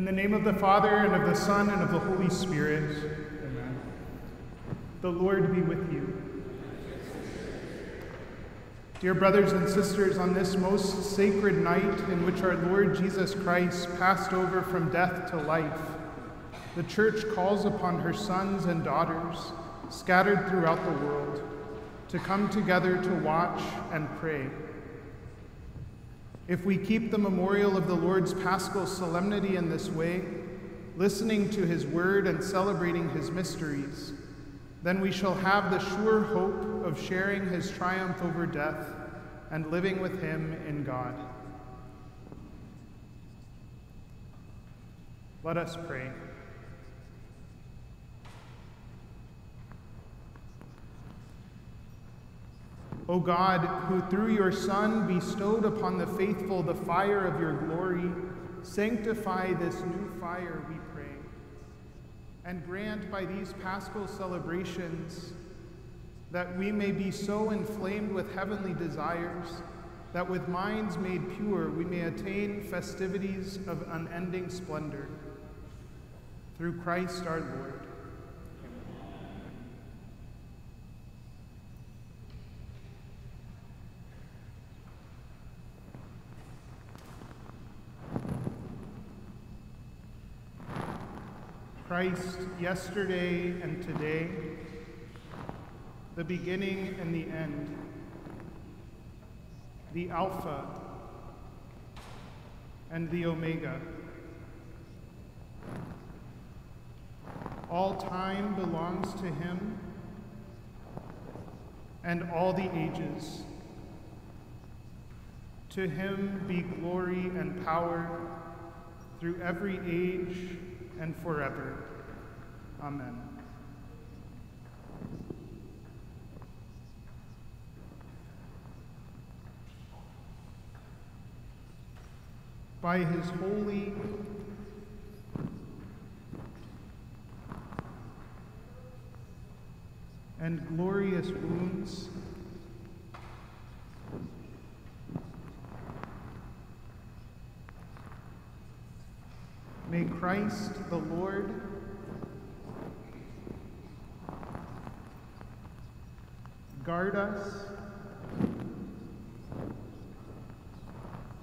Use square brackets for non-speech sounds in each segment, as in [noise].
In the name of the Father, and of the Son, and of the Holy Spirit. Amen. The Lord be with you. Dear brothers and sisters, on this most sacred night in which our Lord Jesus Christ passed over from death to life, the Church calls upon her sons and daughters, scattered throughout the world, to come together to watch and pray. If we keep the memorial of the Lord's paschal solemnity in this way, listening to his word and celebrating his mysteries, then we shall have the sure hope of sharing his triumph over death and living with him in God. Let us pray. O God, who through your Son bestowed upon the faithful the fire of your glory, sanctify this new fire, we pray, and grant by these paschal celebrations that we may be so inflamed with heavenly desires that with minds made pure we may attain festivities of unending splendor. Through Christ our Lord. Christ yesterday and today, the beginning and the end, the Alpha and the Omega. All time belongs to him and all the ages. To him be glory and power through every age and forever. Amen. By his holy and glorious wounds, May Christ the Lord guard us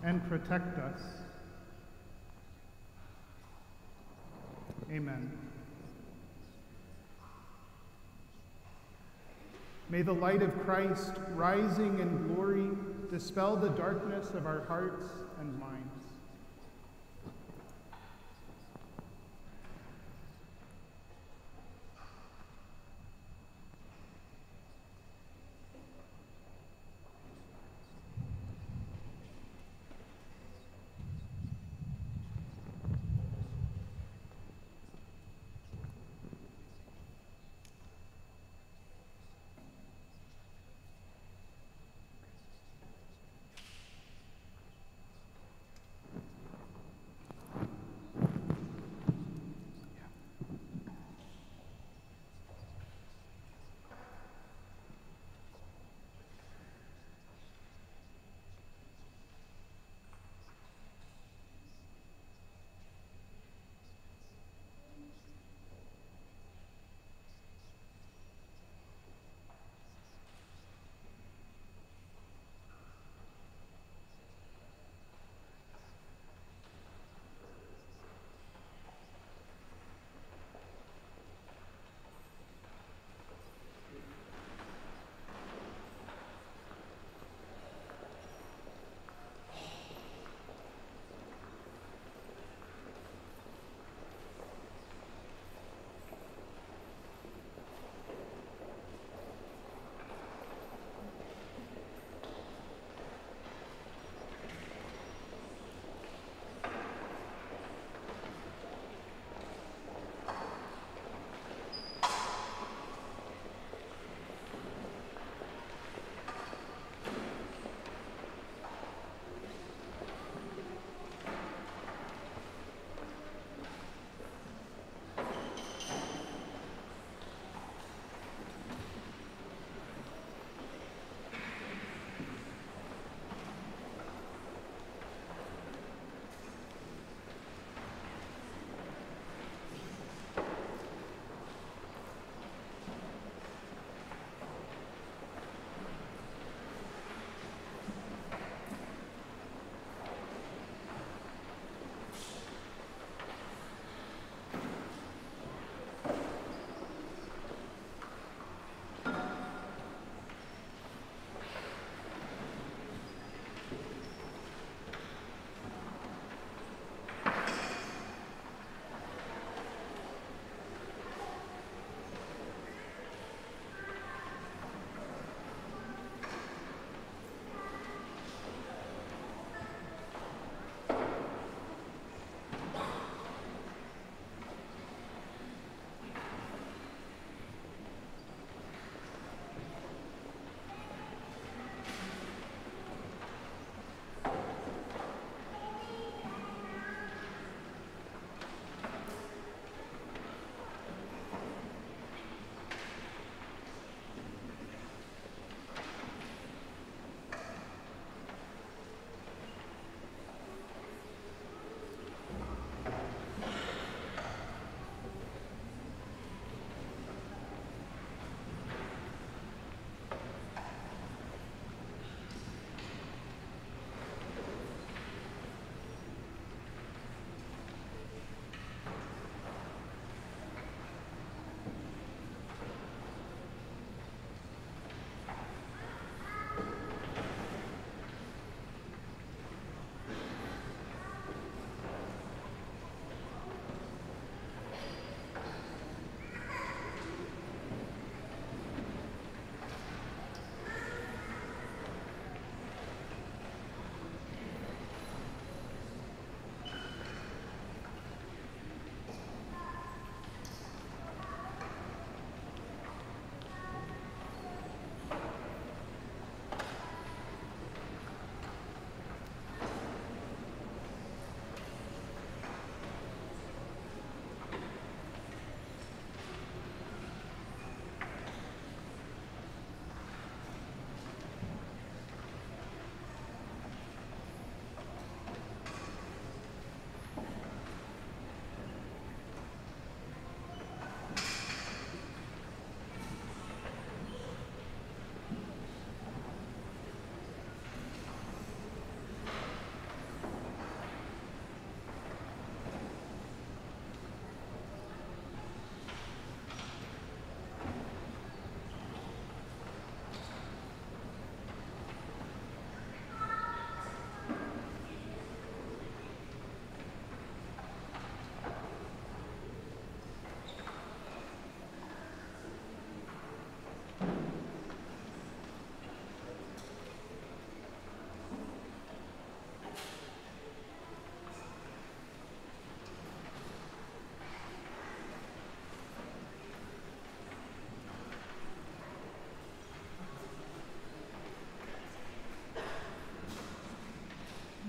and protect us. Amen. May the light of Christ, rising in glory, dispel the darkness of our hearts and minds.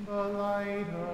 the light of.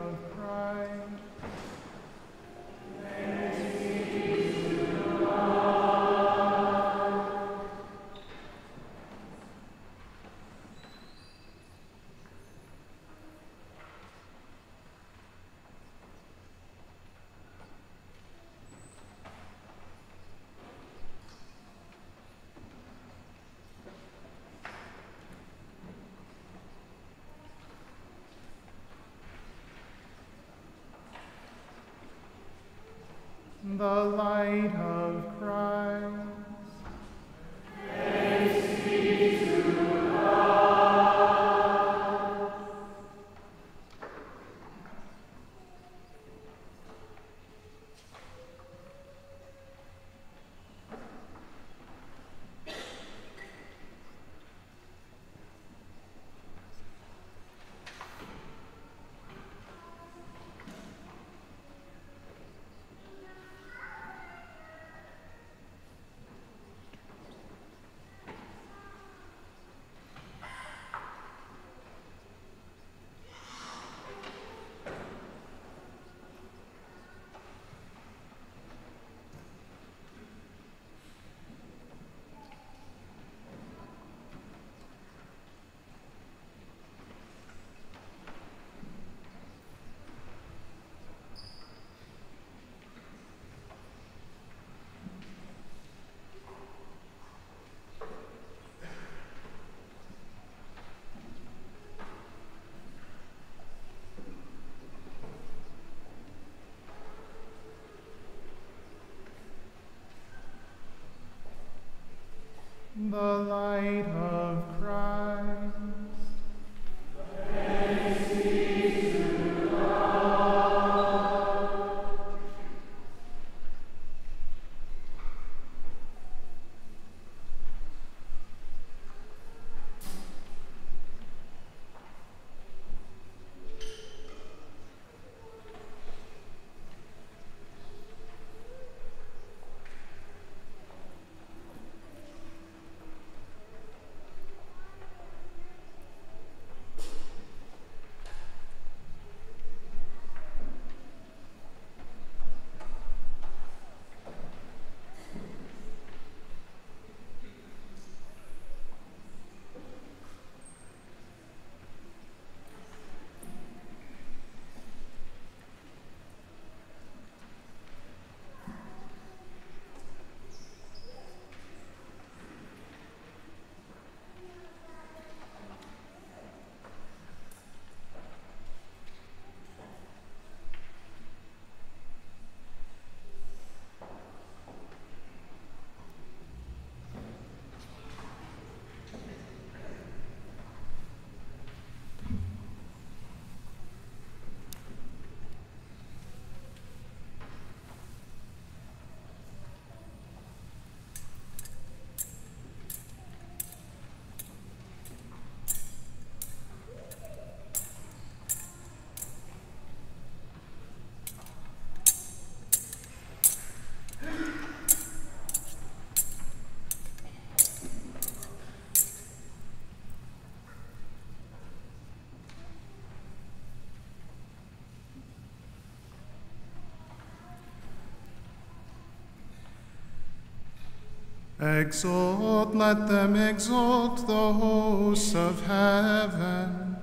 Exalt, let them exalt the hosts of heaven.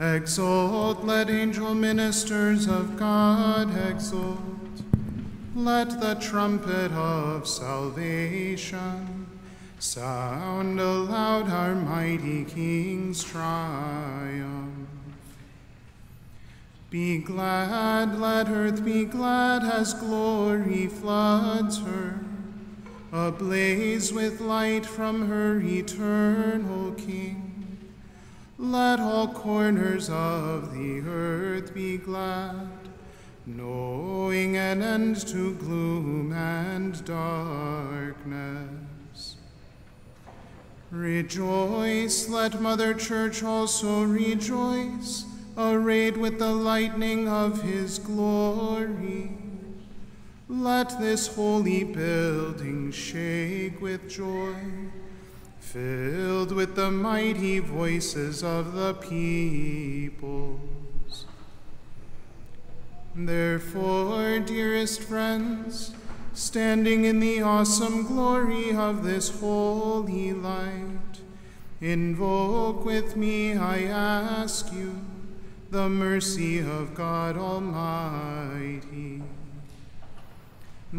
Exalt, let angel ministers of God exalt. Let the trumpet of salvation sound aloud our mighty King's triumph. Be glad, let earth be glad as glory floods her ablaze with light from her eternal King. Let all corners of the earth be glad, knowing an end to gloom and darkness. Rejoice, let Mother Church also rejoice, arrayed with the lightning of his glory. Let this holy building shake with joy, filled with the mighty voices of the peoples. Therefore, dearest friends, standing in the awesome glory of this holy light, invoke with me, I ask you, the mercy of God Almighty.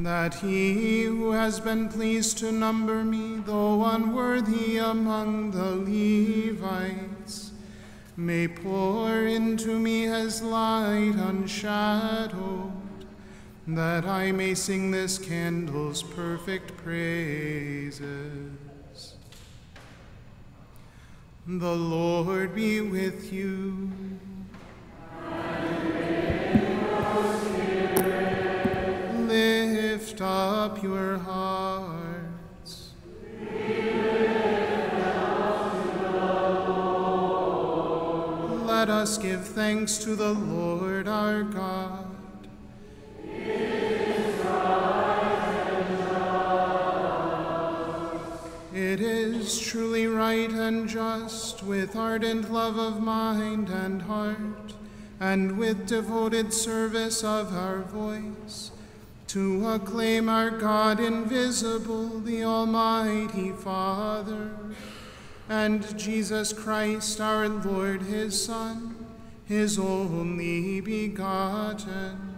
That he who has been pleased to number me, though unworthy among the Levites, may pour into me his light unshadowed, that I may sing this candle's perfect praises. The Lord be with you. Lift up your hearts. Let us give thanks to the Lord our God. It is truly right and just, with ardent love of mind and heart, and with devoted service of our voice, to acclaim our God invisible, the Almighty Father, and Jesus Christ our Lord, his Son, his only begotten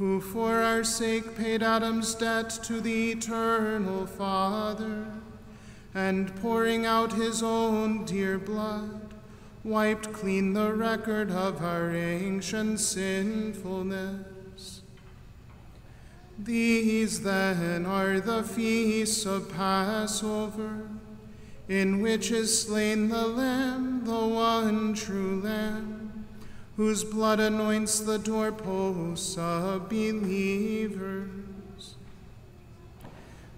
who for our sake paid Adam's debt to the eternal Father, and pouring out his own dear blood, wiped clean the record of our ancient sinfulness. These then are the feasts of Passover, in which is slain the Lamb, the one true Lamb whose blood anoints the doorposts of believers.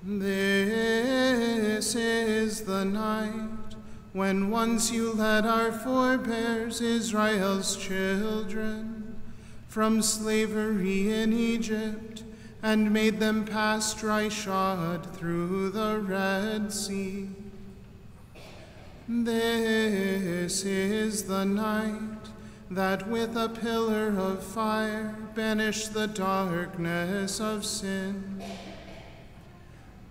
This is the night when once you led our forebears, Israel's children, from slavery in Egypt and made them pass dry shod through the Red Sea. This is the night that with a pillar of fire banished the darkness of sin.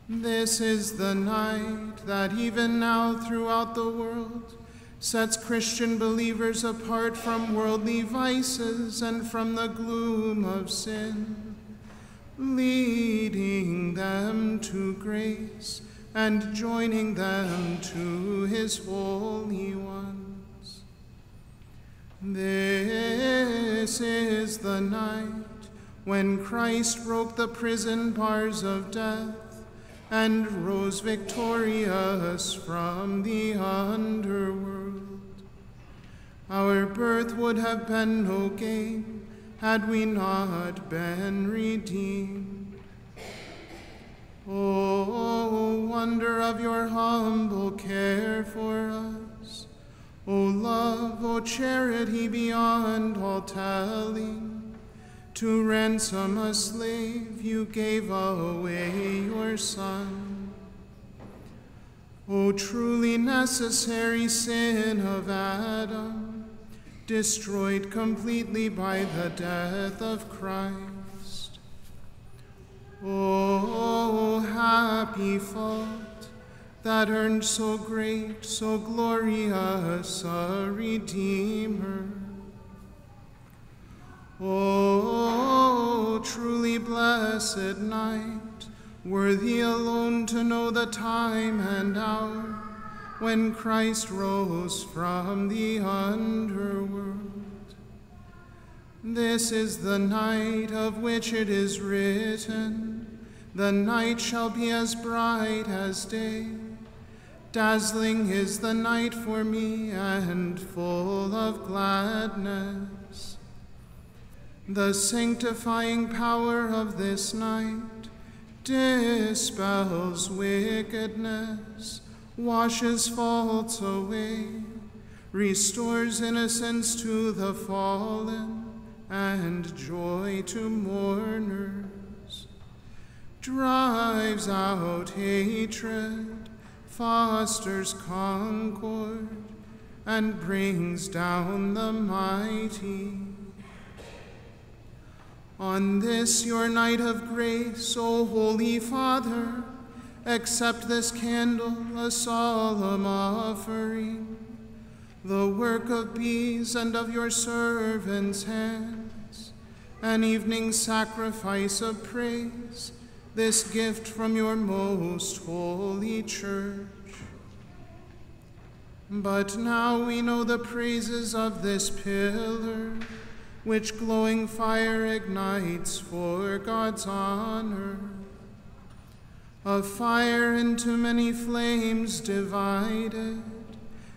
This is the night that even now throughout the world sets Christian believers apart from worldly vices and from the gloom of sin, leading them to grace and joining them to his Holy ones. This is the night when Christ broke the prison bars of death and rose victorious from the underworld. Our birth would have been no gain had we not been redeemed. Oh, wonder of your humble care for us. O love, O charity beyond all telling, to ransom a slave you gave away your son. O truly necessary sin of Adam, destroyed completely by the death of Christ. O happy fault that earned so great, so glorious a Redeemer. Oh, truly blessed night, worthy alone to know the time and hour when Christ rose from the underworld. This is the night of which it is written, The night shall be as bright as day Dazzling is the night for me and full of gladness. The sanctifying power of this night dispels wickedness, washes faults away, restores innocence to the fallen, and joy to mourners, drives out hatred fosters concord, and brings down the mighty. On this your night of grace, O Holy Father, accept this candle, a solemn offering, the work of bees and of your servants' hands, an evening sacrifice of praise, this gift from your most holy church. But now we know the praises of this pillar which glowing fire ignites for God's honor. A fire into many flames divided,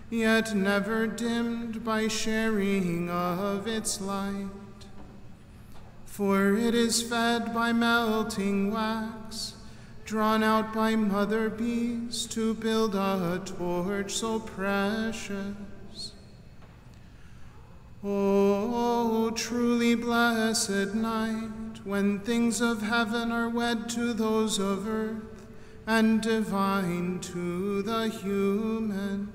yet never dimmed by sharing of its light. For it is fed by melting wax, drawn out by mother bees to build a torch so precious. Oh, truly blessed night, when things of heaven are wed to those of earth, and divine to the human.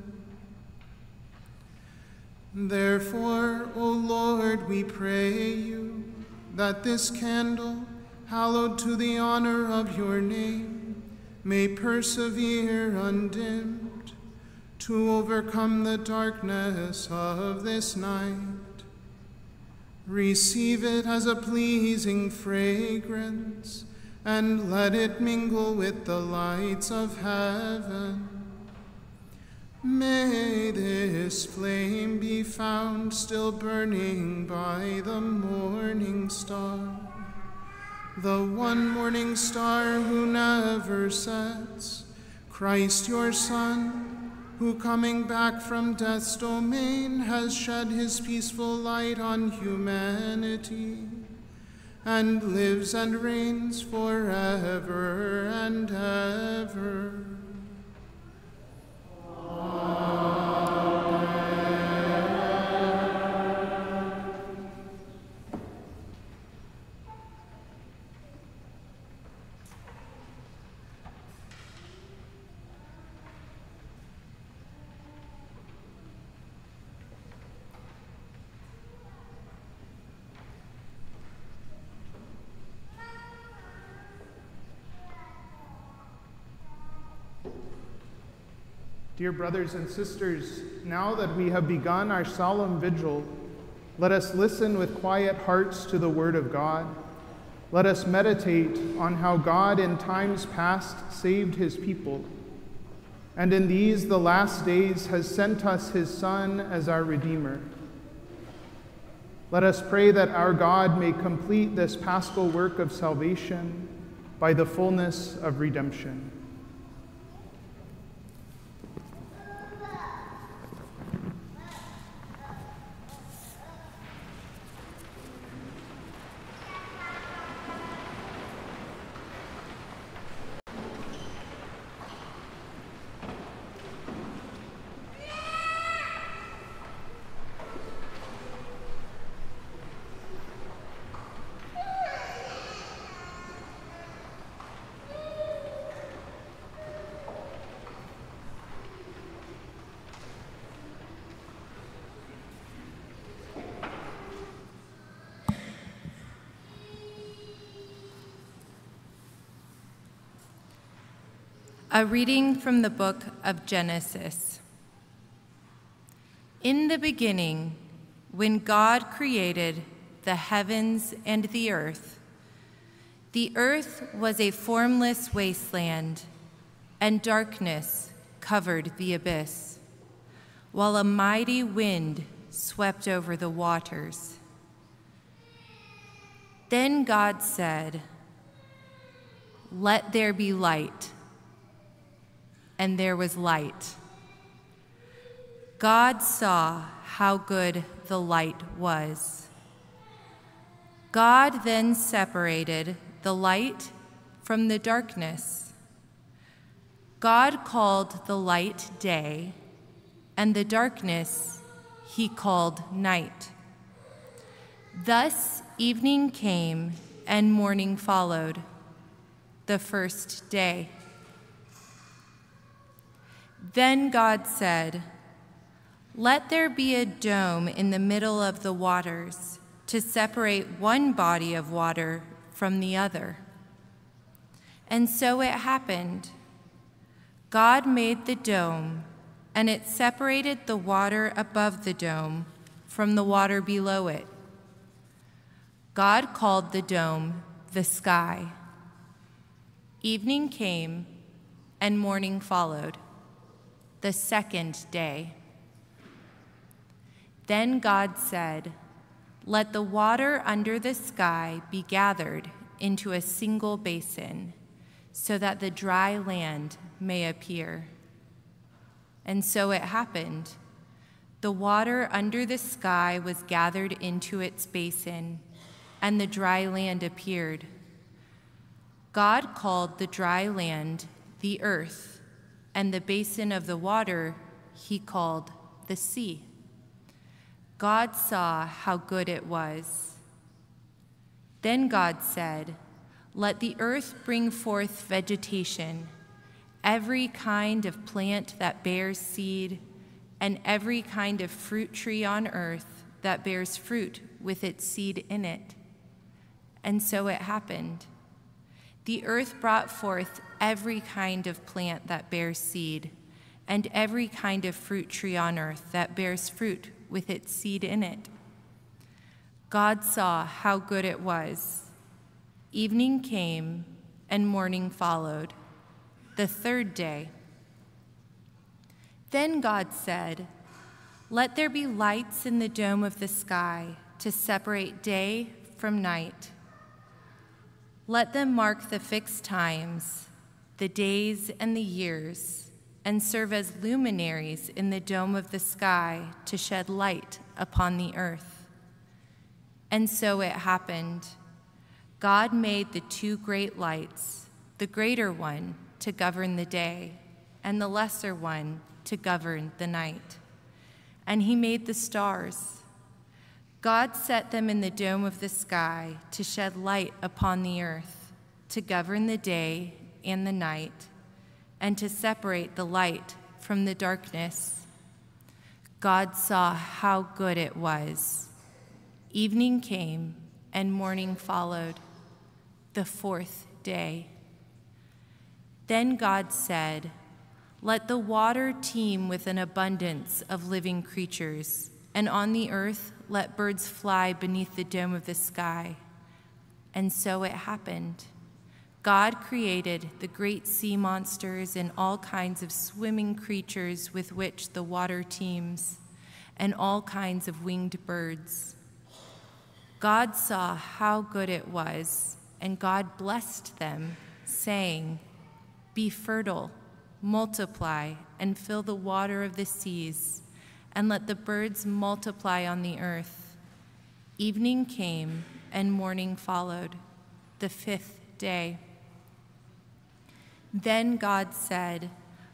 Therefore, O Lord, we pray you, that this candle, hallowed to the honor of your name, may persevere undimmed to overcome the darkness of this night. Receive it as a pleasing fragrance, and let it mingle with the lights of heaven. May this flame be found still burning by the morning star, the one morning star who never sets, Christ your Son who coming back from death's domain has shed his peaceful light on humanity and lives and reigns forever and ever. Dear brothers and sisters, now that we have begun our solemn vigil, let us listen with quiet hearts to the Word of God. Let us meditate on how God in times past saved his people, and in these, the last days, has sent us his Son as our Redeemer. Let us pray that our God may complete this paschal work of salvation by the fullness of redemption. A reading from the book of Genesis. In the beginning, when God created the heavens and the earth, the earth was a formless wasteland, and darkness covered the abyss, while a mighty wind swept over the waters. Then God said, Let there be light and there was light. God saw how good the light was. God then separated the light from the darkness. God called the light day, and the darkness he called night. Thus evening came and morning followed, the first day. Then God said, Let there be a dome in the middle of the waters to separate one body of water from the other. And so it happened. God made the dome, and it separated the water above the dome from the water below it. God called the dome the sky. Evening came, and morning followed, the second day. Then God said, let the water under the sky be gathered into a single basin, so that the dry land may appear. And so it happened. The water under the sky was gathered into its basin, and the dry land appeared. God called the dry land the earth, and the basin of the water he called the sea. God saw how good it was. Then God said, Let the earth bring forth vegetation, every kind of plant that bears seed, and every kind of fruit tree on earth that bears fruit with its seed in it. And so it happened. The earth brought forth every kind of plant that bears seed, and every kind of fruit tree on earth that bears fruit with its seed in it. God saw how good it was. Evening came and morning followed, the third day. Then God said, Let there be lights in the dome of the sky to separate day from night. Let them mark the fixed times, the days and the years and serve as luminaries in the dome of the sky to shed light upon the earth. And so it happened. God made the two great lights, the greater one to govern the day, and the lesser one to govern the night. And he made the stars. God set them in the dome of the sky to shed light upon the earth, to govern the day and the night and to separate the light from the darkness. God saw how good it was. Evening came and morning followed, the fourth day. Then God said, Let the water teem with an abundance of living creatures, and on the earth let birds fly beneath the dome of the sky. And so it happened. God created the great sea monsters and all kinds of swimming creatures with which the water teems, and all kinds of winged birds. God saw how good it was, and God blessed them, saying, Be fertile, multiply, and fill the water of the seas, and let the birds multiply on the earth. Evening came, and morning followed, the fifth day. Then God said,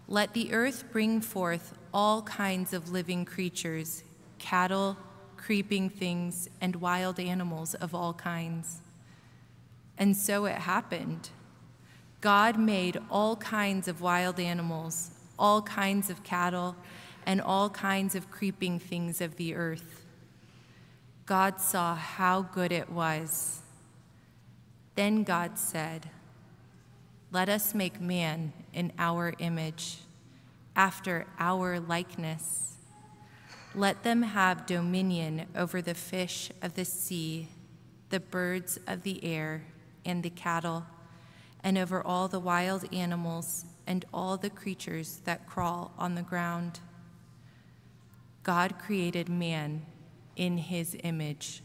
Let the earth bring forth all kinds of living creatures, cattle, creeping things, and wild animals of all kinds. And so it happened. God made all kinds of wild animals, all kinds of cattle, and all kinds of creeping things of the earth. God saw how good it was. Then God said, let us make man in our image, after our likeness. Let them have dominion over the fish of the sea, the birds of the air, and the cattle, and over all the wild animals and all the creatures that crawl on the ground. God created man in his image.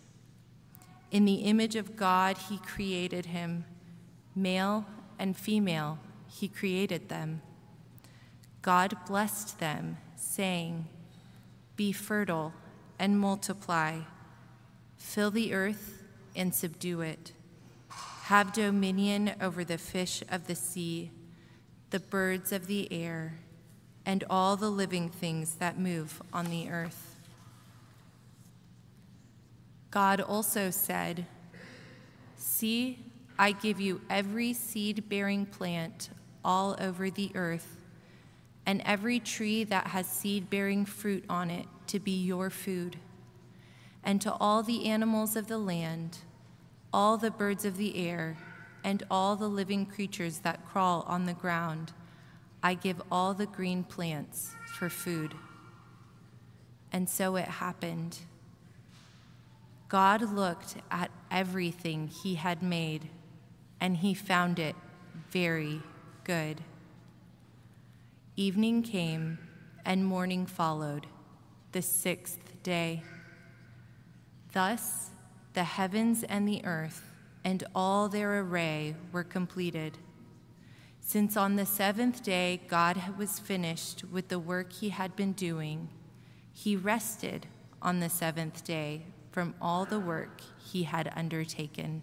In the image of God, he created him. Male and female, he created them. God blessed them, saying, Be fertile and multiply, fill the earth and subdue it. Have dominion over the fish of the sea, the birds of the air, and all the living things that move on the earth. God also said, See, I give you every seed bearing plant all over the earth, and every tree that has seed bearing fruit on it to be your food. and to all the animals of the land, all the birds of the air, and all the living creatures that crawl on the ground, I give all the green plants for food. And so it happened. God looked at everything he had made, and he found it very good. Evening came, and morning followed, the sixth day. Thus the heavens and the earth and all their array were completed. Since on the seventh day God was finished with the work he had been doing, he rested on the seventh day from all the work he had undertaken.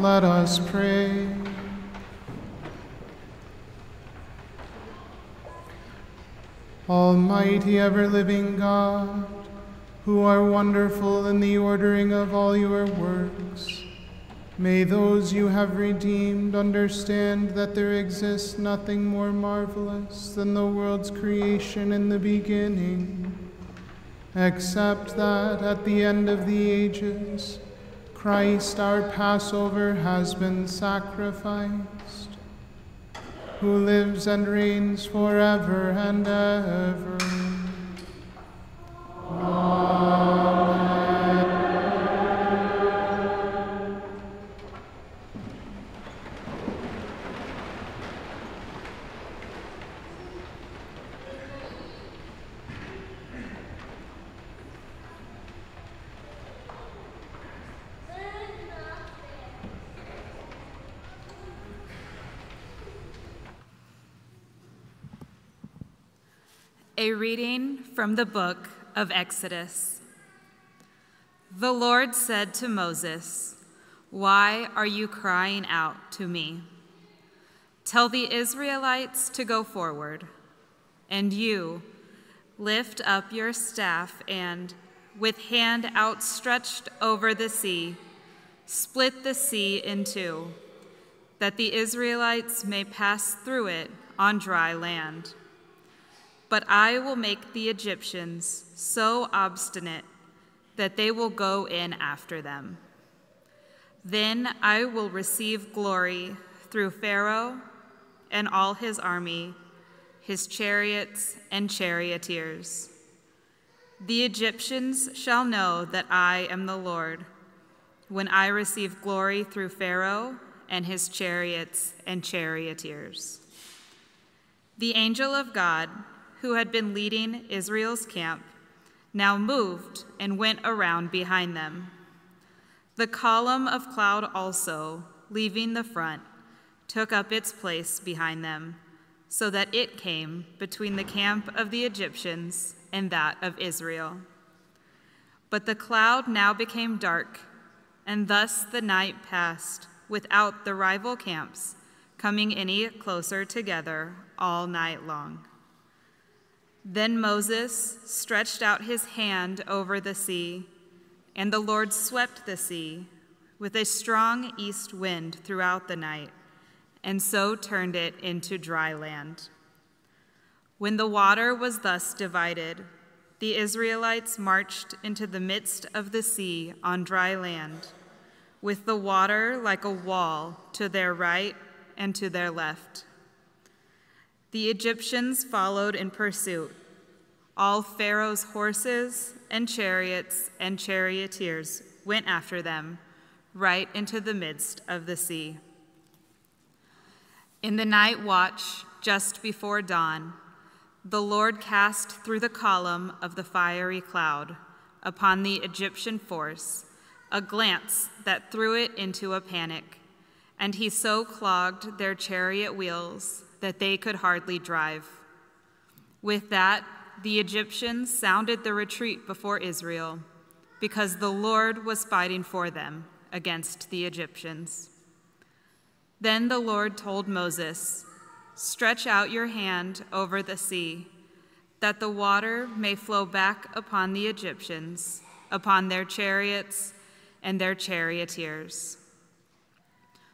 Let us pray. Almighty, ever living God, who are wonderful in the ordering of all your works, may those you have redeemed understand that there exists nothing more marvelous than the world's creation in the beginning, except that at the end of the ages, Christ our Passover has been sacrificed who lives and reigns forever and ever. From the book of Exodus. The Lord said to Moses, Why are you crying out to me? Tell the Israelites to go forward, and you lift up your staff and, with hand outstretched over the sea, split the sea in two, that the Israelites may pass through it on dry land. But I will make the Egyptians so obstinate that they will go in after them. Then I will receive glory through Pharaoh and all his army, his chariots and charioteers. The Egyptians shall know that I am the Lord when I receive glory through Pharaoh and his chariots and charioteers. The angel of God who had been leading Israel's camp, now moved and went around behind them. The column of cloud also, leaving the front, took up its place behind them, so that it came between the camp of the Egyptians and that of Israel. But the cloud now became dark, and thus the night passed without the rival camps coming any closer together all night long. Then Moses stretched out his hand over the sea, and the Lord swept the sea with a strong east wind throughout the night, and so turned it into dry land. When the water was thus divided, the Israelites marched into the midst of the sea on dry land, with the water like a wall to their right and to their left. The Egyptians followed in pursuit. All Pharaoh's horses and chariots and charioteers went after them, right into the midst of the sea. In the night watch, just before dawn, the Lord cast through the column of the fiery cloud upon the Egyptian force a glance that threw it into a panic, and he so clogged their chariot wheels that they could hardly drive. With that, the Egyptians sounded the retreat before Israel, because the Lord was fighting for them against the Egyptians. Then the Lord told Moses, Stretch out your hand over the sea, that the water may flow back upon the Egyptians, upon their chariots and their charioteers.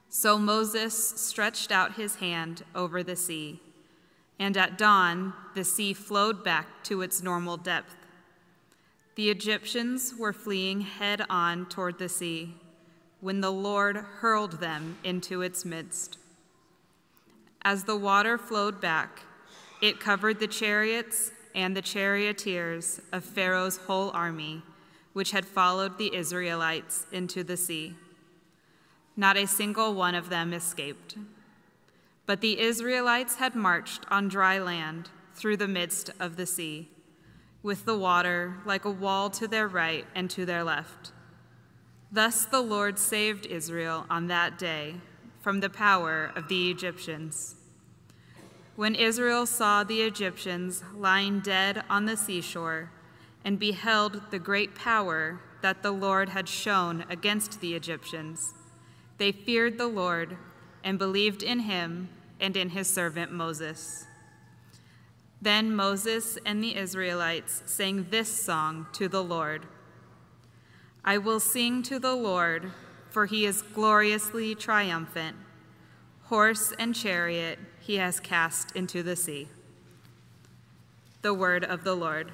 So Moses stretched out his hand over the sea, and at dawn the sea flowed back to its normal depth. The Egyptians were fleeing head on toward the sea when the Lord hurled them into its midst. As the water flowed back, it covered the chariots and the charioteers of Pharaoh's whole army, which had followed the Israelites into the sea. Not a single one of them escaped. But the Israelites had marched on dry land through the midst of the sea, with the water like a wall to their right and to their left. Thus the Lord saved Israel on that day from the power of the Egyptians. When Israel saw the Egyptians lying dead on the seashore and beheld the great power that the Lord had shown against the Egyptians, They feared the Lord and believed in him and in his servant Moses. Then Moses and the Israelites sang this song to the Lord I will sing to the Lord, for he is gloriously triumphant. Horse and chariot he has cast into the sea. The word of the Lord.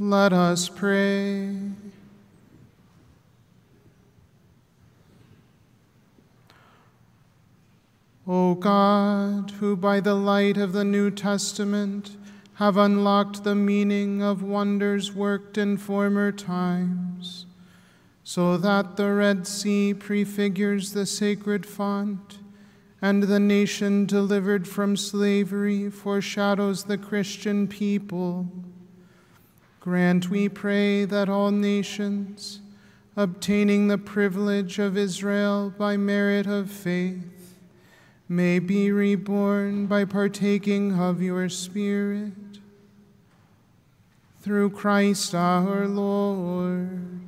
Let us pray. O God, who by the light of the New Testament have unlocked the meaning of wonders worked in former times, so that the Red Sea prefigures the sacred font and the nation delivered from slavery foreshadows the Christian people. Grant, we pray, that all nations, obtaining the privilege of Israel by merit of faith, may be reborn by partaking of your Spirit. Through Christ our Lord.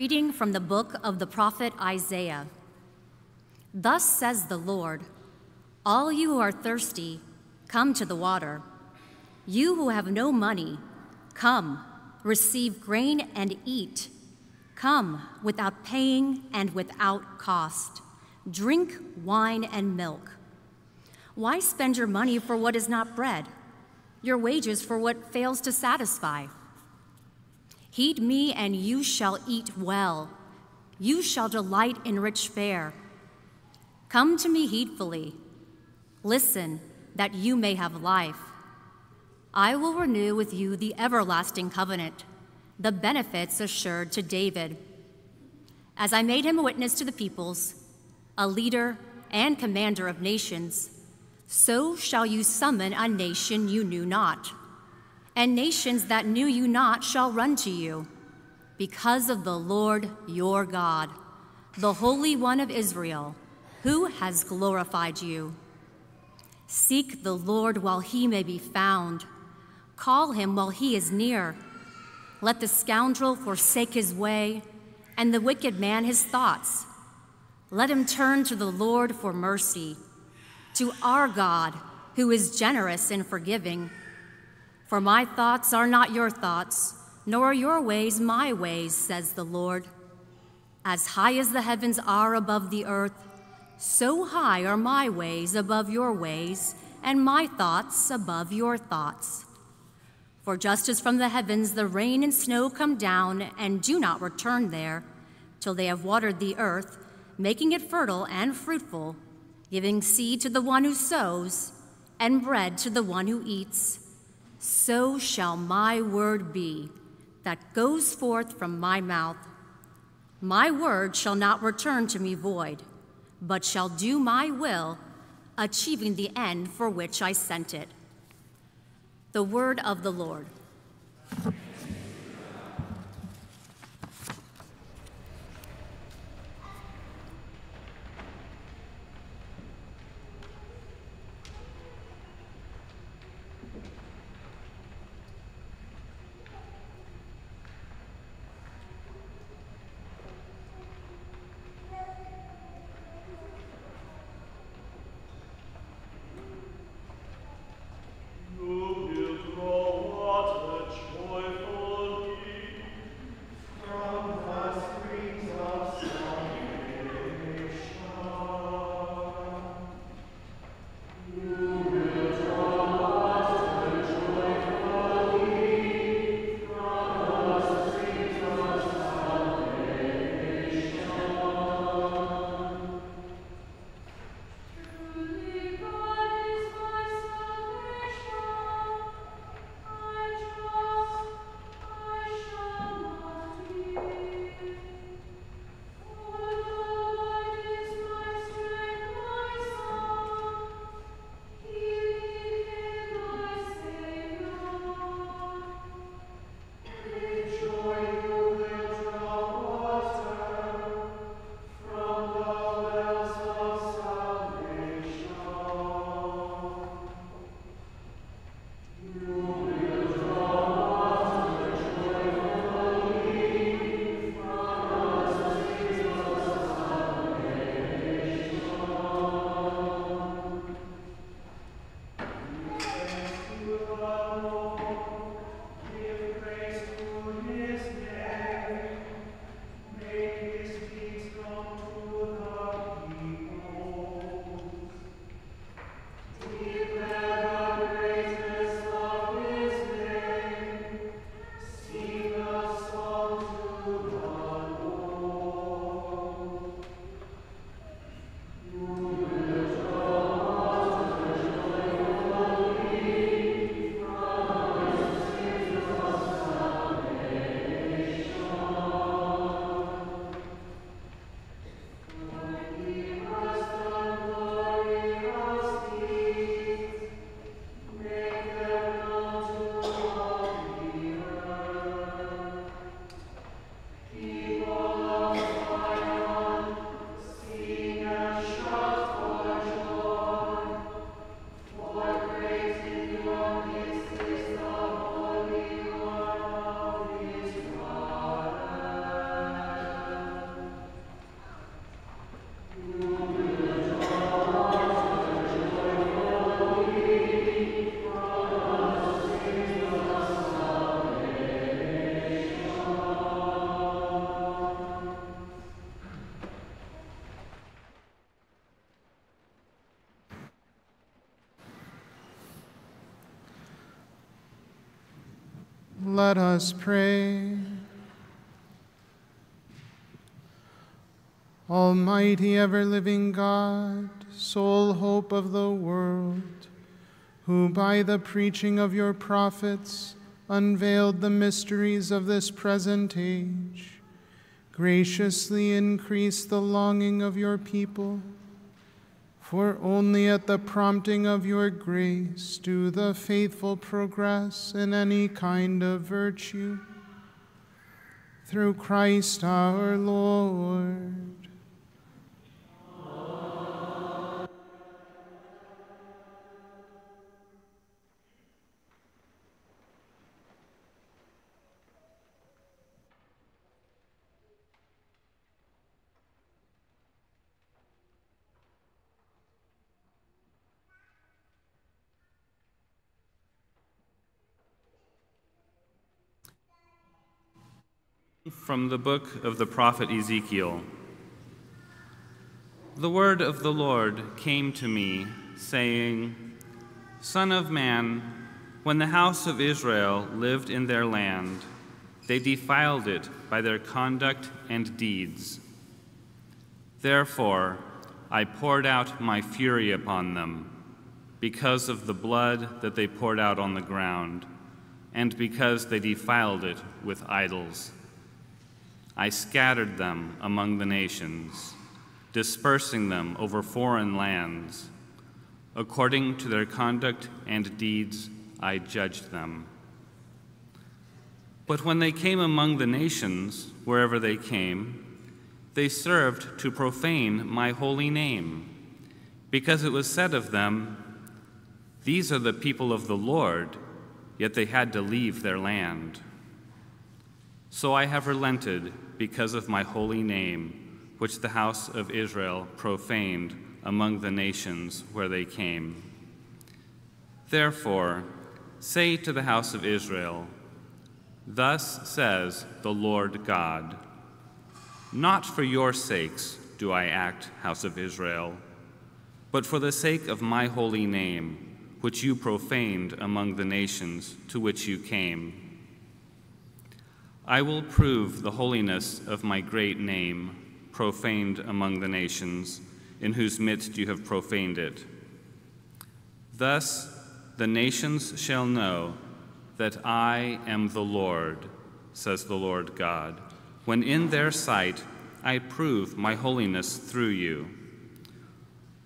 Reading from the book of the prophet Isaiah. Thus says the Lord All you who are thirsty, come to the water. You who have no money, come, receive grain and eat. Come without paying and without cost. Drink wine and milk. Why spend your money for what is not bread, your wages for what fails to satisfy? Heed me, and you shall eat well. You shall delight in rich fare. Come to me heedfully. Listen, that you may have life. I will renew with you the everlasting covenant, the benefits assured to David. As I made him a witness to the peoples, a leader and commander of nations, so shall you summon a nation you knew not and nations that knew you not shall run to you, because of the Lord your God, the Holy One of Israel, who has glorified you. Seek the Lord while he may be found, call him while he is near. Let the scoundrel forsake his way, and the wicked man his thoughts. Let him turn to the Lord for mercy, to our God, who is generous in forgiving for my thoughts are not your thoughts, nor are your ways my ways, says the Lord. As high as the heavens are above the earth, so high are my ways above your ways, and my thoughts above your thoughts. For just as from the heavens the rain and snow come down and do not return there, till they have watered the earth, making it fertile and fruitful, giving seed to the one who sows, and bread to the one who eats, so shall my word be that goes forth from my mouth. My word shall not return to me void, but shall do my will, achieving the end for which I sent it. The word of the Lord. Us pray. Almighty, ever living God, sole hope of the world, who by the preaching of your prophets unveiled the mysteries of this present age, graciously increase the longing of your people for only at the prompting of your grace do the faithful progress in any kind of virtue. Through Christ our Lord. From the book of the prophet Ezekiel The word of the Lord came to me, saying, Son of man, when the house of Israel lived in their land, they defiled it by their conduct and deeds. Therefore, I poured out my fury upon them, because of the blood that they poured out on the ground, and because they defiled it with idols. I scattered them among the nations, dispersing them over foreign lands. According to their conduct and deeds, I judged them. But when they came among the nations, wherever they came, they served to profane my holy name, because it was said of them, These are the people of the Lord, yet they had to leave their land. So I have relented because of my holy name, which the house of Israel profaned among the nations where they came. Therefore, say to the house of Israel, Thus says the Lord God Not for your sakes do I act, house of Israel, but for the sake of my holy name, which you profaned among the nations to which you came. I will prove the holiness of my great name, profaned among the nations, in whose midst you have profaned it. Thus the nations shall know that I am the Lord, says the Lord God, when in their sight I prove my holiness through you.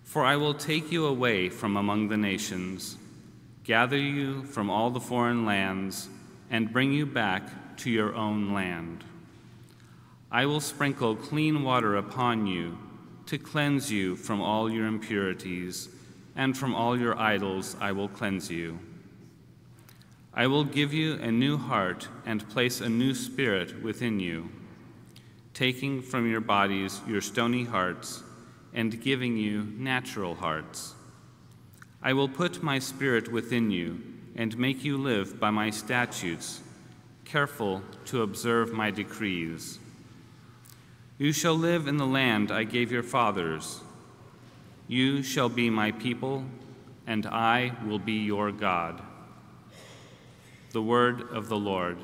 For I will take you away from among the nations, gather you from all the foreign lands, and bring you back to your own land. I will sprinkle clean water upon you to cleanse you from all your impurities, and from all your idols I will cleanse you. I will give you a new heart and place a new spirit within you, taking from your bodies your stony hearts and giving you natural hearts. I will put my spirit within you and make you live by my statutes careful to observe my decrees. You shall live in the land I gave your fathers. You shall be my people, and I will be your God. The word of the Lord.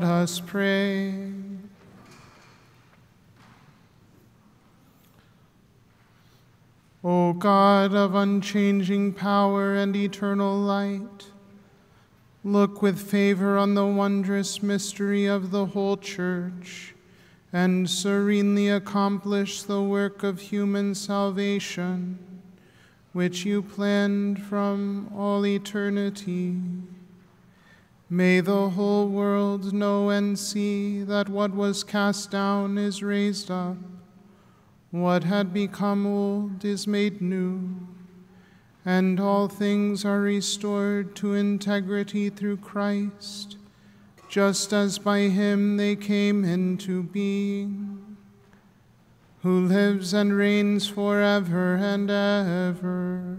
Let us pray. O God of unchanging power and eternal light, look with favor on the wondrous mystery of the whole Church and serenely accomplish the work of human salvation, which you planned from all eternity. May the whole world know and see that what was cast down is raised up, what had become old is made new, and all things are restored to integrity through Christ, just as by him they came into being, who lives and reigns forever and ever.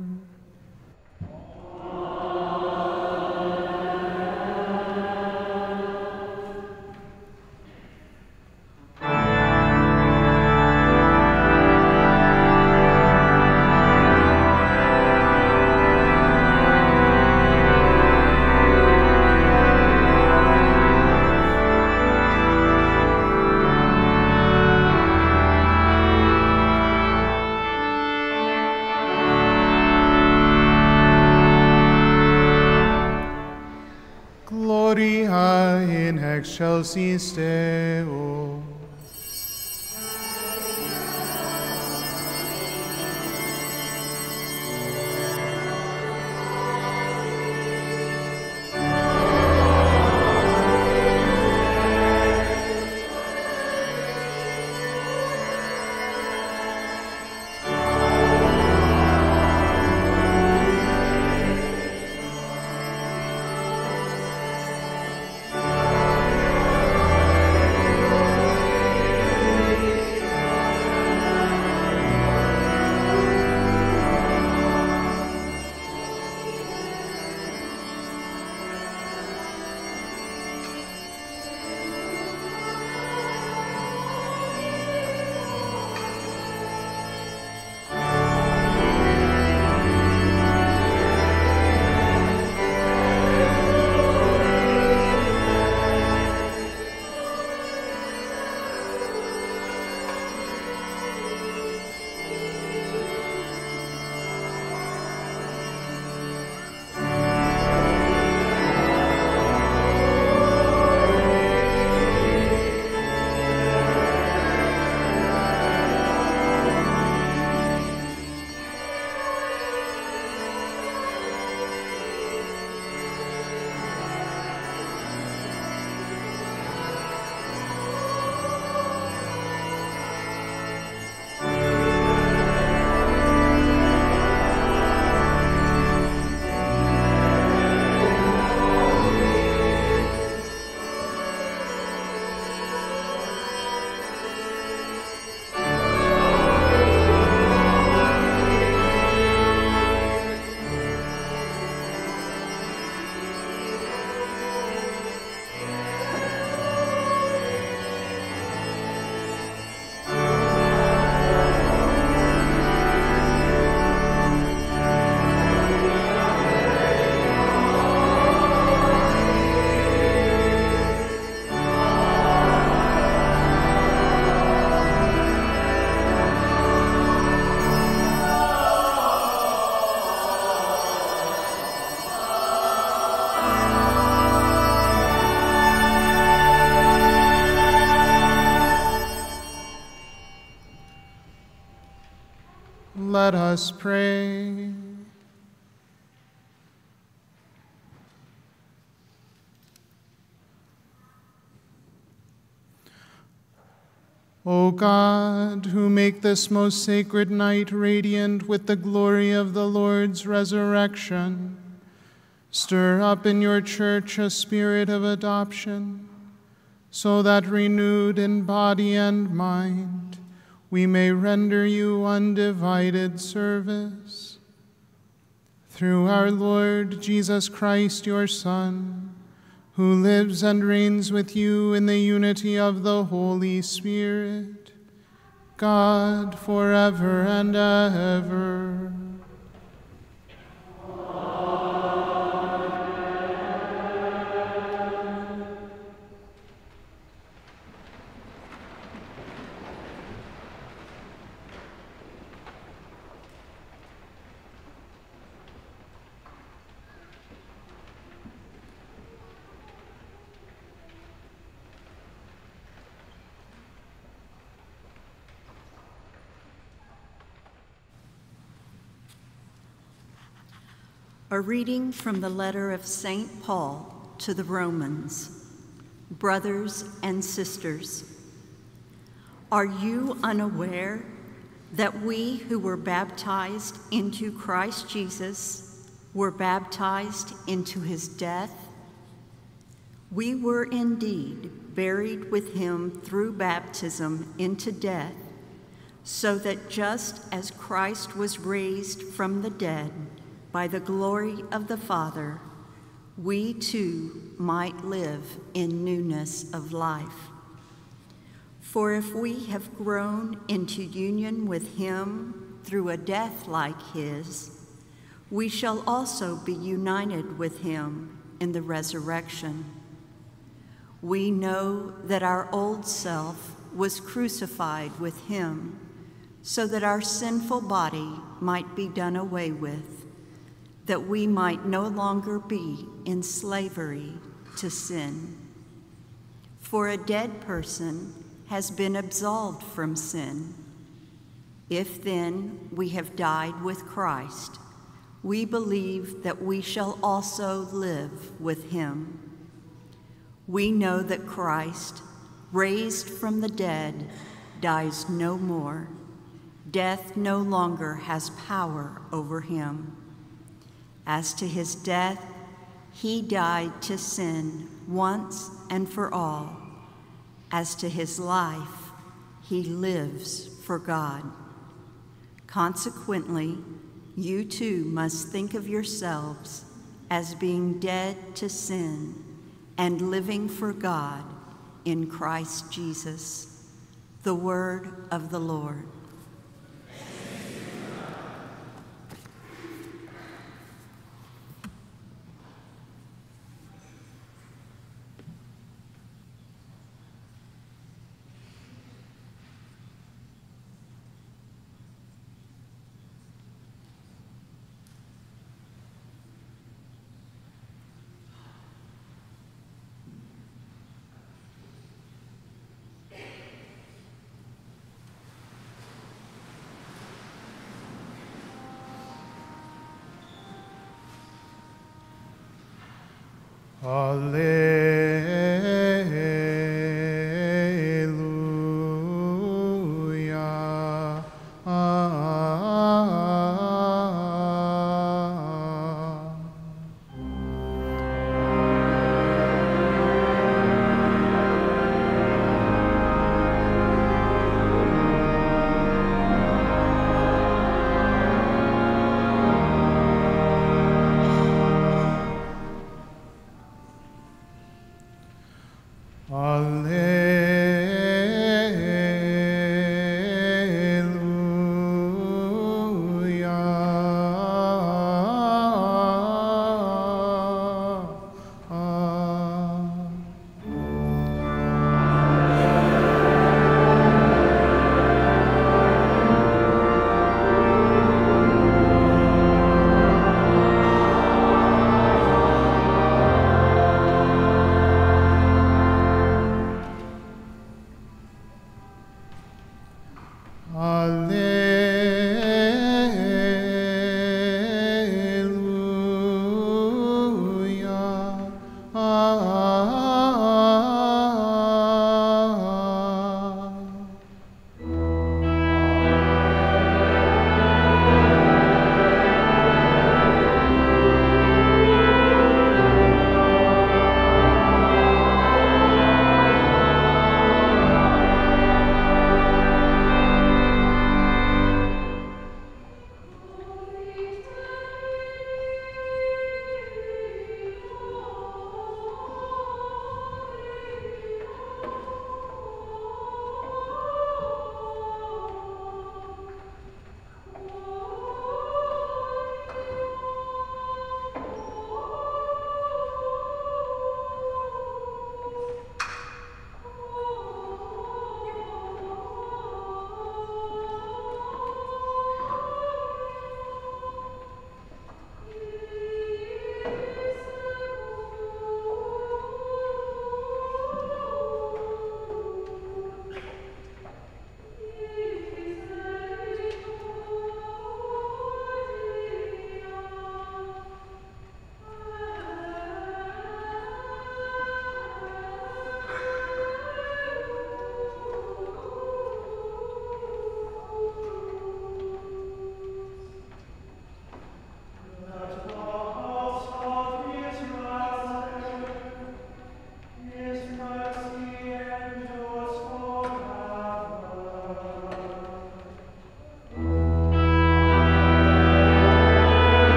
Excelsis this most sacred night radiant with the glory of the Lord's resurrection, stir up in your church a spirit of adoption, so that renewed in body and mind, we may render you undivided service. Through our Lord Jesus Christ, your Son, who lives and reigns with you in the unity of the Holy Spirit, God forever and ever. A reading from the letter of St. Paul to the Romans. Brothers and sisters, are you unaware that we who were baptized into Christ Jesus were baptized into his death? We were indeed buried with him through baptism into death, so that just as Christ was raised from the dead, by the glory of the Father, we too might live in newness of life. For if we have grown into union with him through a death like his, we shall also be united with him in the resurrection. We know that our old self was crucified with him so that our sinful body might be done away with that we might no longer be in slavery to sin. For a dead person has been absolved from sin. If then we have died with Christ, we believe that we shall also live with him. We know that Christ, raised from the dead, dies no more. Death no longer has power over him. As to his death, he died to sin once and for all. As to his life, he lives for God. Consequently, you too must think of yourselves as being dead to sin and living for God in Christ Jesus. The word of the Lord.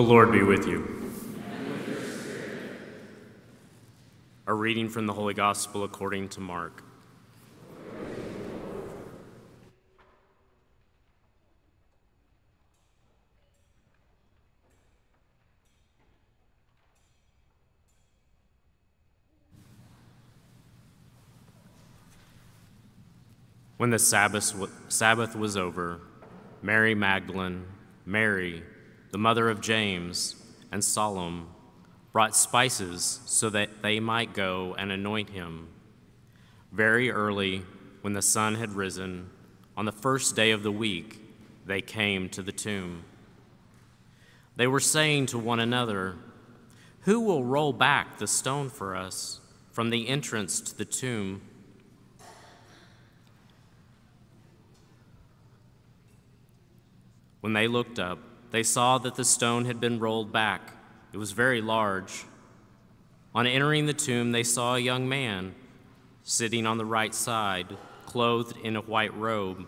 The Lord be with you. A reading from the Holy Gospel according to Mark. When the Sabbath, Sabbath was over, Mary Magdalene, Mary, the mother of James, and Salome brought spices so that they might go and anoint him. Very early, when the sun had risen, on the first day of the week, they came to the tomb. They were saying to one another, Who will roll back the stone for us from the entrance to the tomb? When they looked up, they saw that the stone had been rolled back. It was very large. On entering the tomb, they saw a young man sitting on the right side, clothed in a white robe,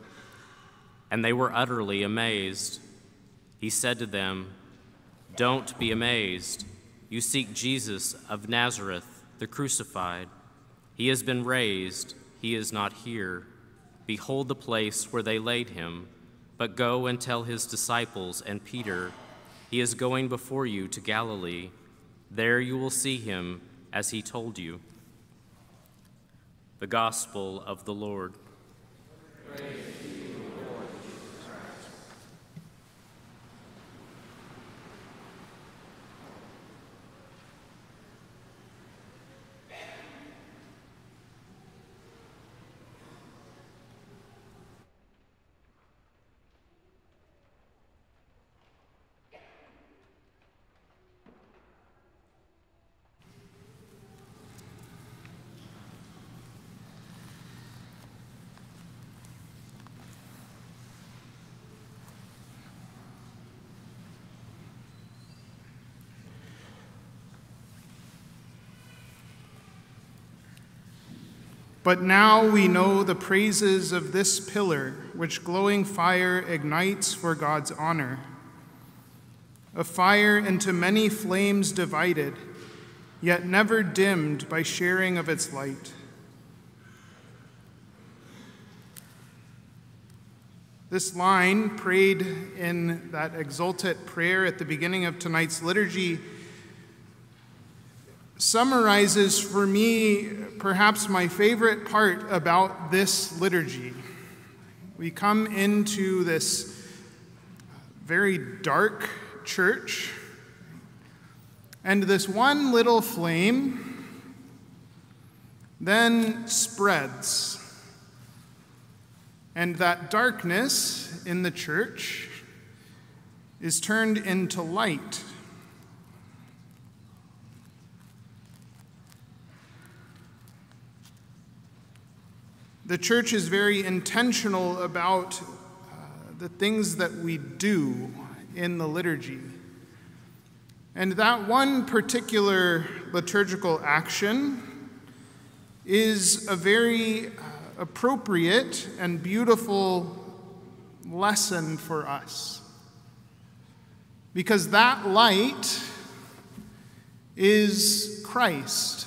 and they were utterly amazed. He said to them, Don't be amazed. You seek Jesus of Nazareth, the crucified. He has been raised, he is not here. Behold the place where they laid him. But go and tell his disciples and Peter, He is going before you to Galilee. There you will see him as he told you. The Gospel of the Lord. Praise But now we know the praises of this pillar, which glowing fire ignites for God's honor. A fire into many flames divided, yet never dimmed by sharing of its light. This line, prayed in that exultant prayer at the beginning of tonight's liturgy, summarizes for me perhaps my favorite part about this liturgy. We come into this very dark church, and this one little flame then spreads. And that darkness in the church is turned into light. The church is very intentional about uh, the things that we do in the liturgy. And that one particular liturgical action is a very uh, appropriate and beautiful lesson for us. Because that light is Christ.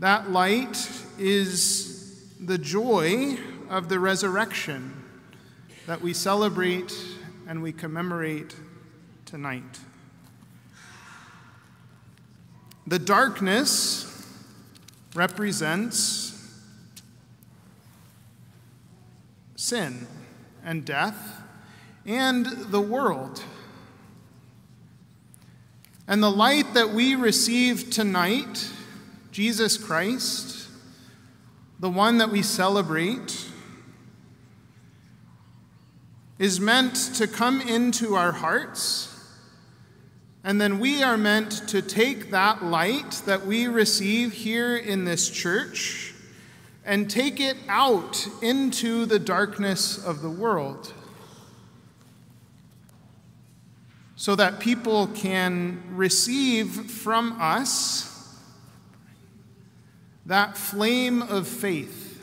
That light is the joy of the resurrection that we celebrate and we commemorate tonight. The darkness represents sin and death and the world. And the light that we receive tonight, Jesus Christ, the one that we celebrate, is meant to come into our hearts, and then we are meant to take that light that we receive here in this church and take it out into the darkness of the world so that people can receive from us that flame of faith.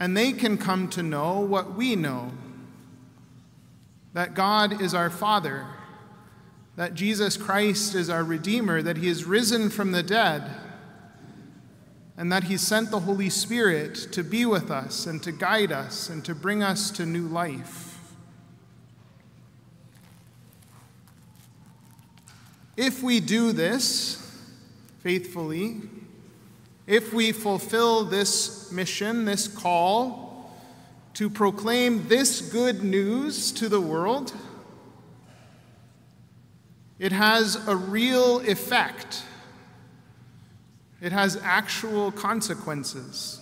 And they can come to know what we know that God is our Father, that Jesus Christ is our Redeemer, that He is risen from the dead, and that He sent the Holy Spirit to be with us and to guide us and to bring us to new life. If we do this faithfully, if we fulfill this mission, this call, to proclaim this good news to the world, it has a real effect. It has actual consequences.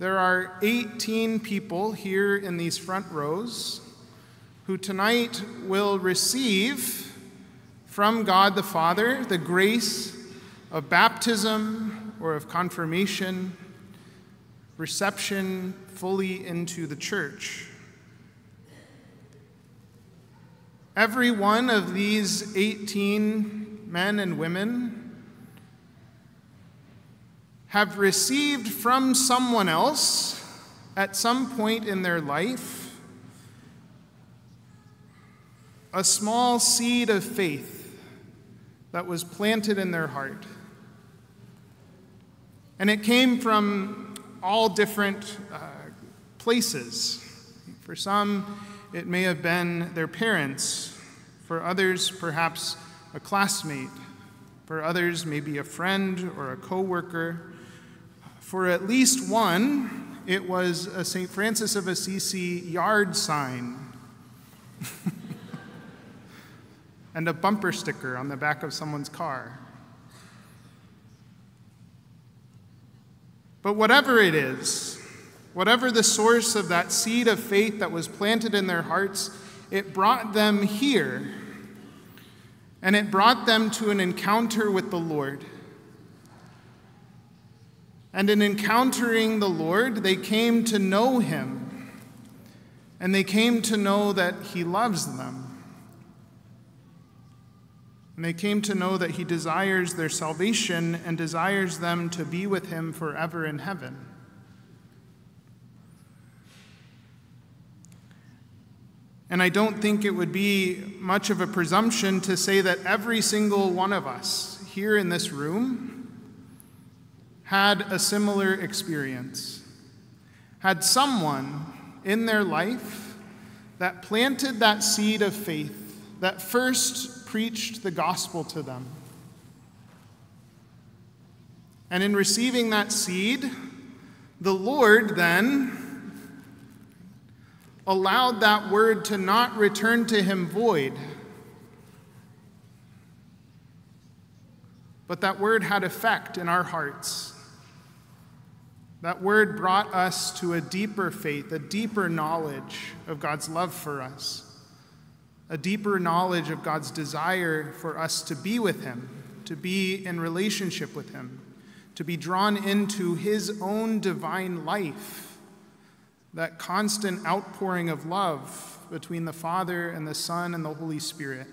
There are 18 people here in these front rows who tonight will receive from God the Father the grace of baptism or of confirmation reception fully into the church. Every one of these 18 men and women have received from someone else at some point in their life a small seed of faith that was planted in their heart. And it came from all different uh, places. For some, it may have been their parents. For others, perhaps a classmate. For others, maybe a friend or a coworker. For at least one, it was a St. Francis of Assisi yard sign [laughs] and a bumper sticker on the back of someone's car. But whatever it is, whatever the source of that seed of faith that was planted in their hearts, it brought them here. And it brought them to an encounter with the Lord. And in encountering the Lord, they came to know him. And they came to know that he loves them. And they came to know that he desires their salvation and desires them to be with him forever in heaven. And I don't think it would be much of a presumption to say that every single one of us here in this room had a similar experience, had someone in their life that planted that seed of faith that first preached the gospel to them. And in receiving that seed, the Lord then allowed that word to not return to him void, but that word had effect in our hearts. That word brought us to a deeper faith, a deeper knowledge of God's love for us a deeper knowledge of God's desire for us to be with Him, to be in relationship with Him, to be drawn into His own divine life, that constant outpouring of love between the Father and the Son and the Holy Spirit.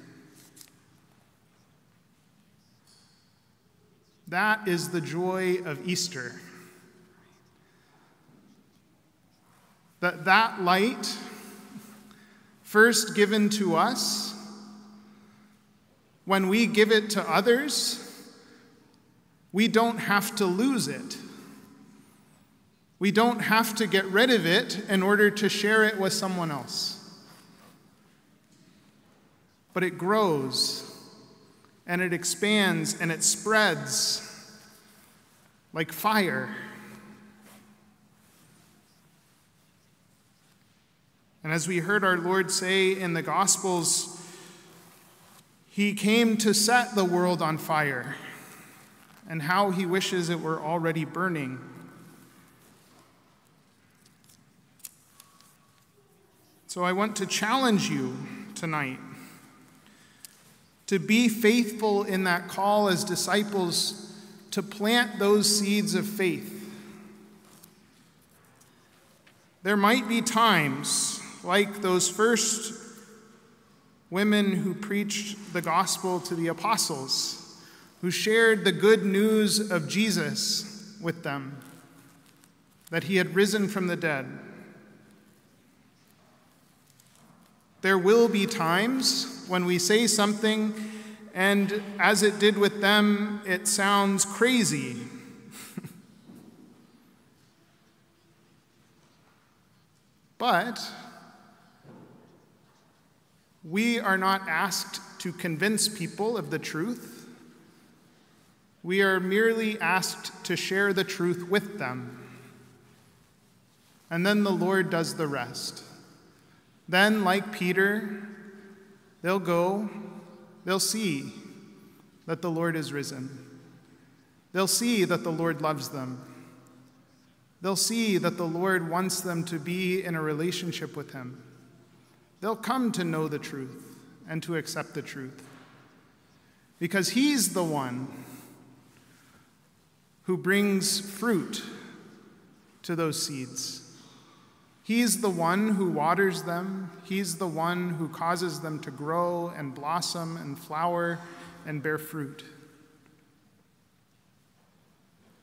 That is the joy of Easter. That that light first given to us, when we give it to others, we don't have to lose it. We don't have to get rid of it in order to share it with someone else. But it grows and it expands and it spreads like fire. And as we heard our Lord say in the Gospels, He came to set the world on fire, and how He wishes it were already burning. So I want to challenge you tonight to be faithful in that call as disciples to plant those seeds of faith. There might be times like those first women who preached the gospel to the apostles, who shared the good news of Jesus with them, that he had risen from the dead. There will be times when we say something, and as it did with them, it sounds crazy. [laughs] but we are not asked to convince people of the truth. We are merely asked to share the truth with them. And then the Lord does the rest. Then, like Peter, they'll go, they'll see that the Lord is risen. They'll see that the Lord loves them. They'll see that the Lord wants them to be in a relationship with Him. They'll come to know the truth and to accept the truth. Because He's the one who brings fruit to those seeds. He's the one who waters them. He's the one who causes them to grow and blossom and flower and bear fruit.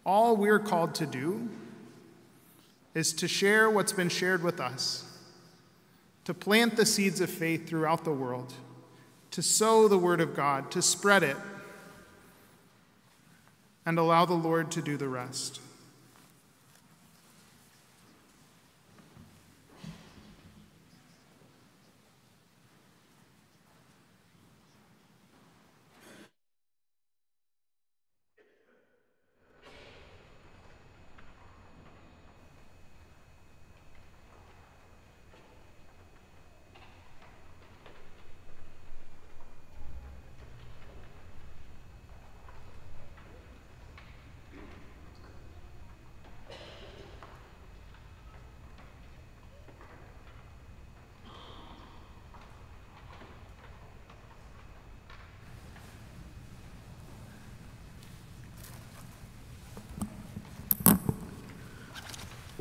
All we're called to do is to share what's been shared with us, to plant the seeds of faith throughout the world, to sow the word of God, to spread it, and allow the Lord to do the rest.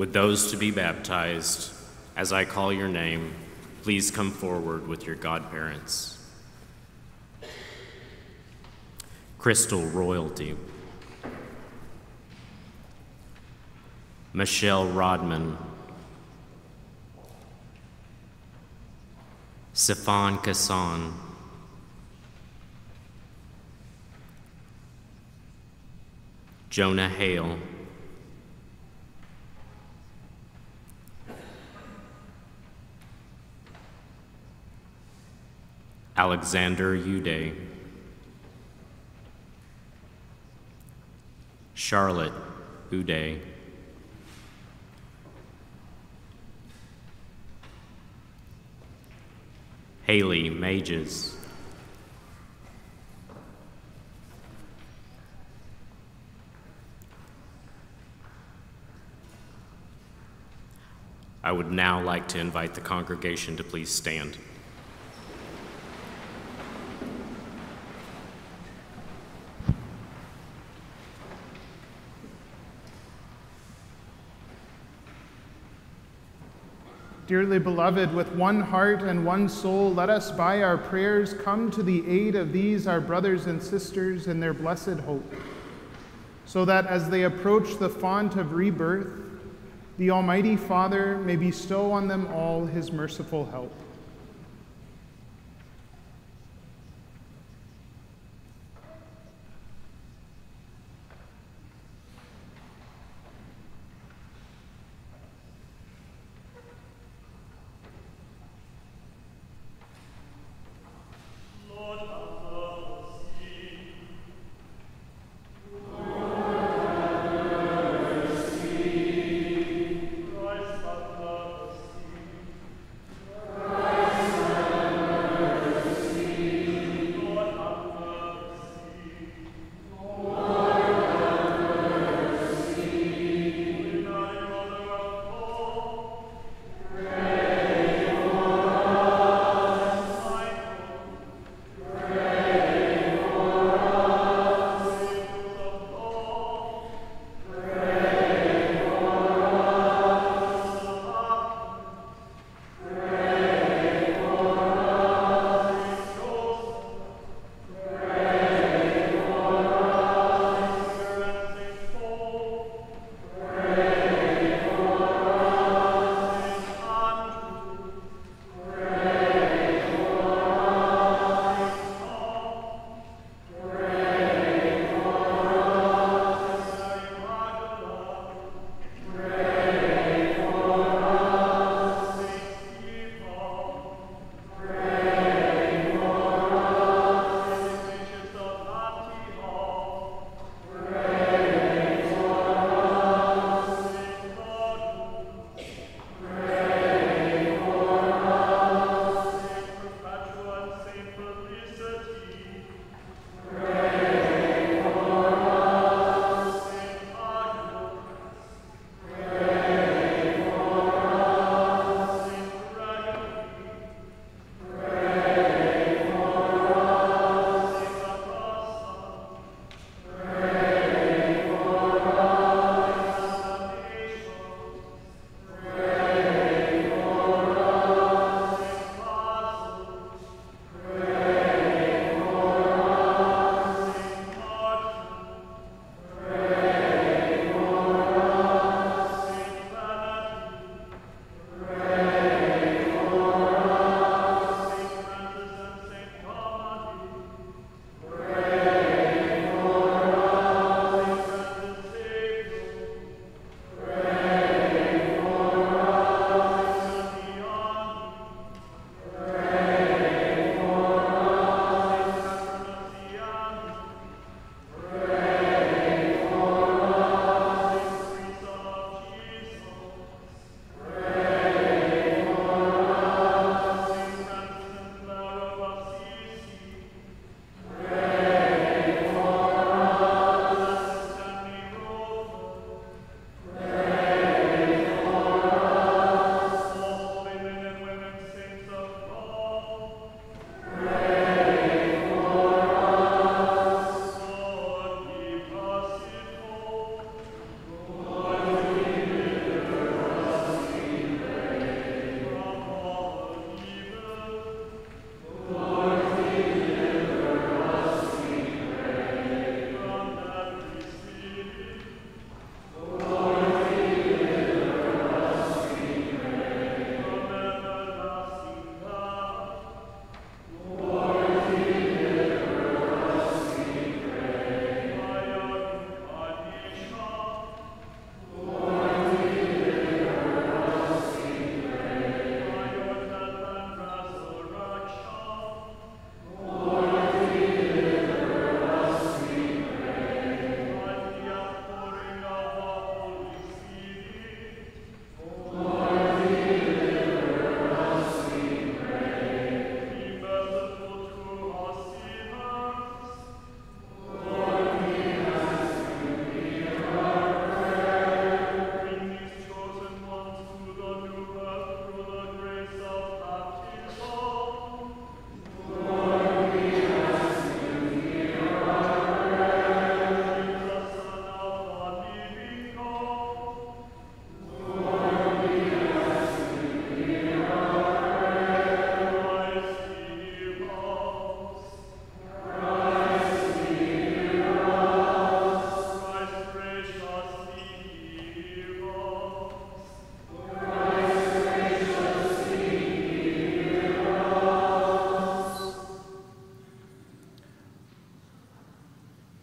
Would those to be baptized, as I call your name, please come forward with your godparents? Crystal Royalty. Michelle Rodman. Sifan Kassan. Jonah Hale. Alexander Uday, Charlotte Uday, Haley Mages, I would now like to invite the congregation to please stand. Dearly beloved, with one heart and one soul, let us by our prayers come to the aid of these our brothers and sisters in their blessed hope, so that as they approach the font of rebirth, the Almighty Father may bestow on them all his merciful help.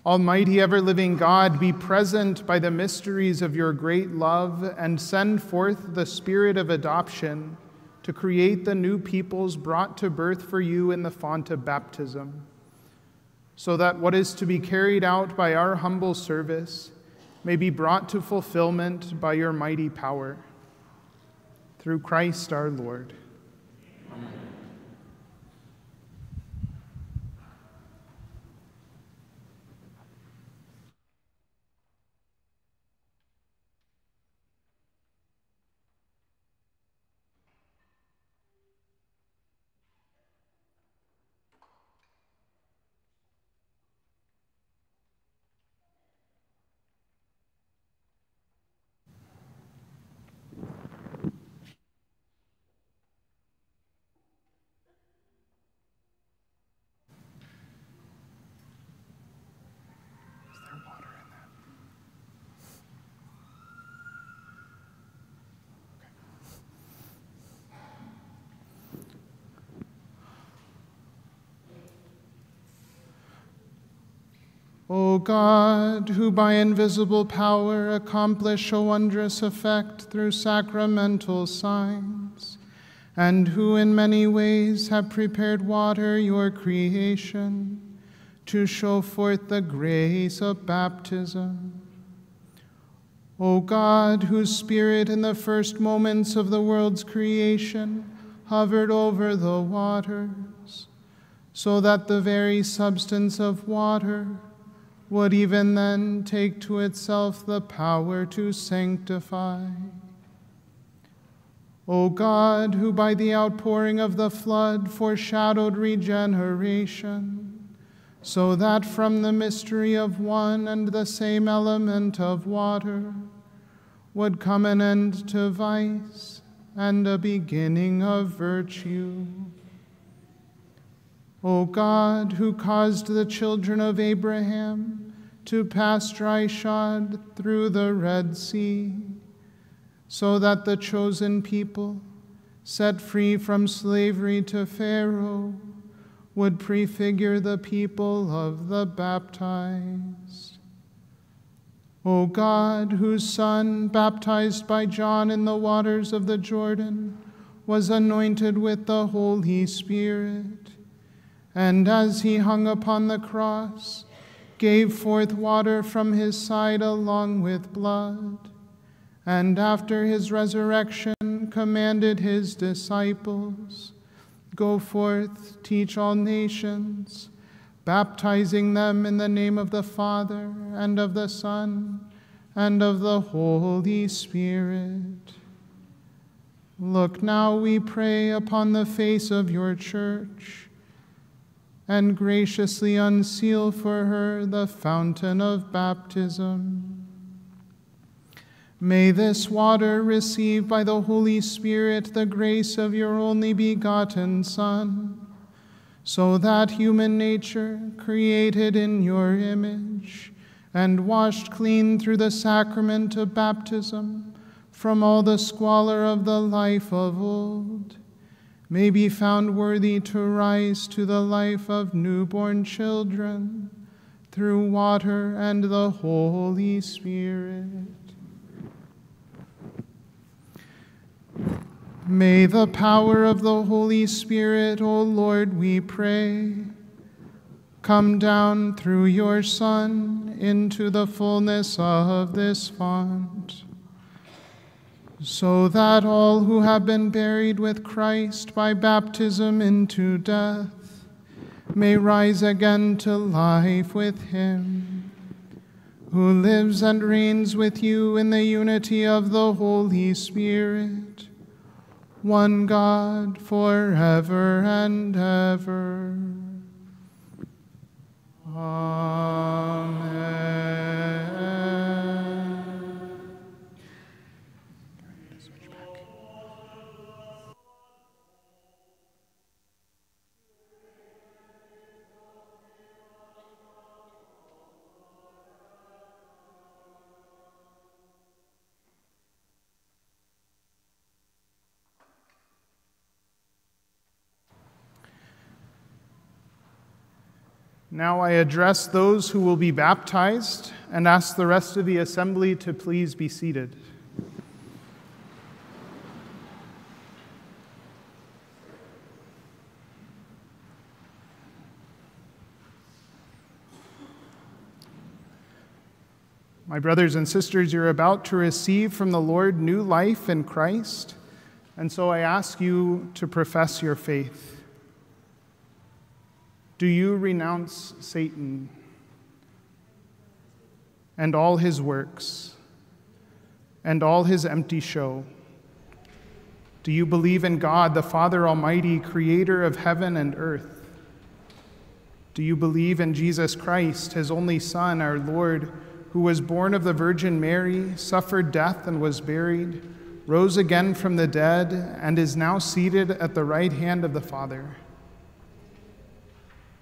Almighty ever living God, be present by the mysteries of your great love and send forth the spirit of adoption to create the new peoples brought to birth for you in the font of baptism, so that what is to be carried out by our humble service may be brought to fulfillment by your mighty power. Through Christ our Lord. O God, who by invisible power accomplish a wondrous effect through sacramental signs, and who in many ways have prepared water, your creation, to show forth the grace of baptism. O God, whose Spirit in the first moments of the world's creation hovered over the waters, so that the very substance of water would even then take to itself the power to sanctify. O God, who by the outpouring of the flood foreshadowed regeneration, so that from the mystery of one and the same element of water would come an end to vice and a beginning of virtue. O God, who caused the children of Abraham to pass dry shod through the Red Sea, so that the chosen people, set free from slavery to Pharaoh, would prefigure the people of the baptized. O God, whose Son, baptized by John in the waters of the Jordan, was anointed with the Holy Spirit and as he hung upon the cross, gave forth water from his side along with blood, and after his resurrection commanded his disciples, Go forth, teach all nations, baptizing them in the name of the Father, and of the Son, and of the Holy Spirit. Look now, we pray, upon the face of your church and graciously unseal for her the fountain of baptism. May this water receive by the Holy Spirit the grace of your only begotten Son, so that human nature, created in your image, and washed clean through the sacrament of baptism from all the squalor of the life of old, may be found worthy to rise to the life of newborn children through water and the Holy Spirit. May the power of the Holy Spirit, O Lord, we pray, come down through your Son into the fullness of this font so that all who have been buried with Christ by baptism into death may rise again to life with him, who lives and reigns with you in the unity of the Holy Spirit, one God forever and ever. Amen. Now I address those who will be baptized and ask the rest of the assembly to please be seated. My brothers and sisters, you're about to receive from the Lord new life in Christ, and so I ask you to profess your faith. Do you renounce Satan and all his works and all his empty show? Do you believe in God, the Father Almighty, creator of heaven and earth? Do you believe in Jesus Christ, his only Son, our Lord? who was born of the Virgin Mary, suffered death and was buried, rose again from the dead, and is now seated at the right hand of the Father.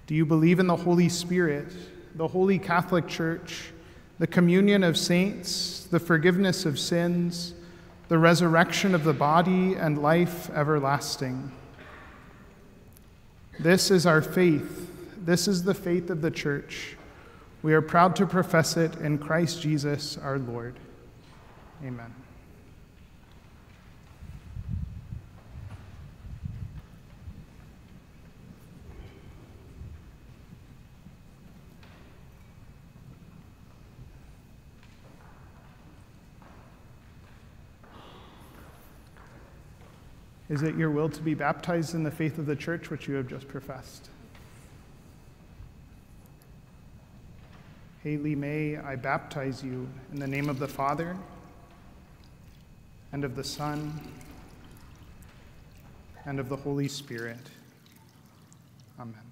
Do you believe in the Holy Spirit, the Holy Catholic Church, the communion of saints, the forgiveness of sins, the resurrection of the body, and life everlasting? This is our faith. This is the faith of the Church. We are proud to profess it in Christ Jesus our Lord. Amen. Is it your will to be baptized in the faith of the church which you have just professed? Haley May, I baptize you in the name of the Father and of the Son and of the Holy Spirit. Amen.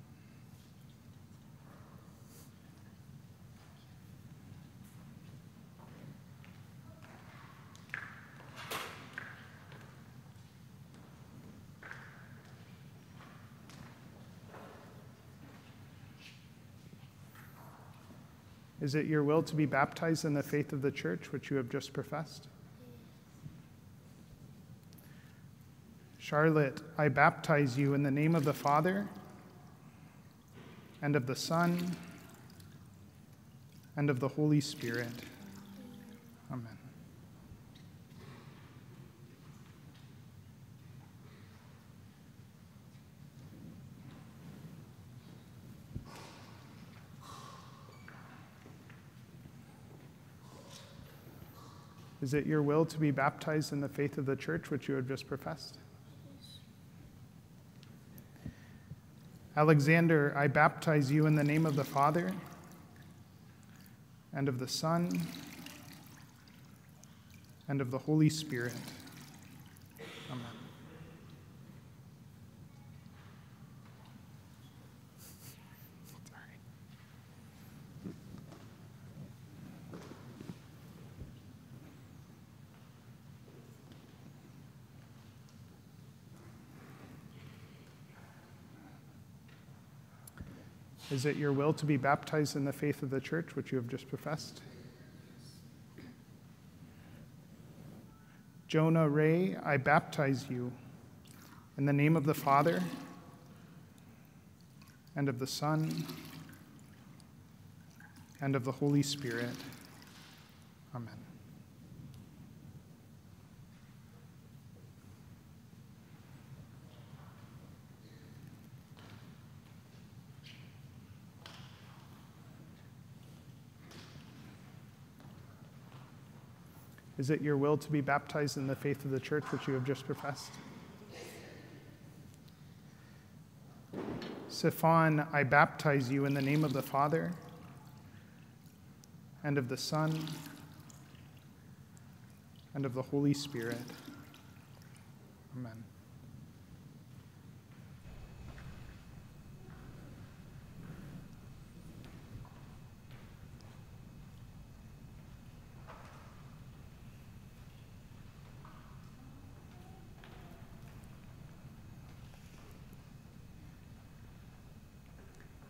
Is it your will to be baptized in the faith of the church, which you have just professed? Charlotte, I baptize you in the name of the Father and of the Son and of the Holy Spirit. Is it your will to be baptized in the faith of the church which you have just professed? Alexander, I baptize you in the name of the Father and of the Son and of the Holy Spirit. Amen. Is it your will to be baptized in the faith of the church, which you have just professed? Jonah Ray, I baptize you in the name of the Father and of the Son and of the Holy Spirit. Amen. Is it your will to be baptized in the faith of the church which you have just professed? Siphon, I baptize you in the name of the Father and of the Son and of the Holy Spirit. Amen.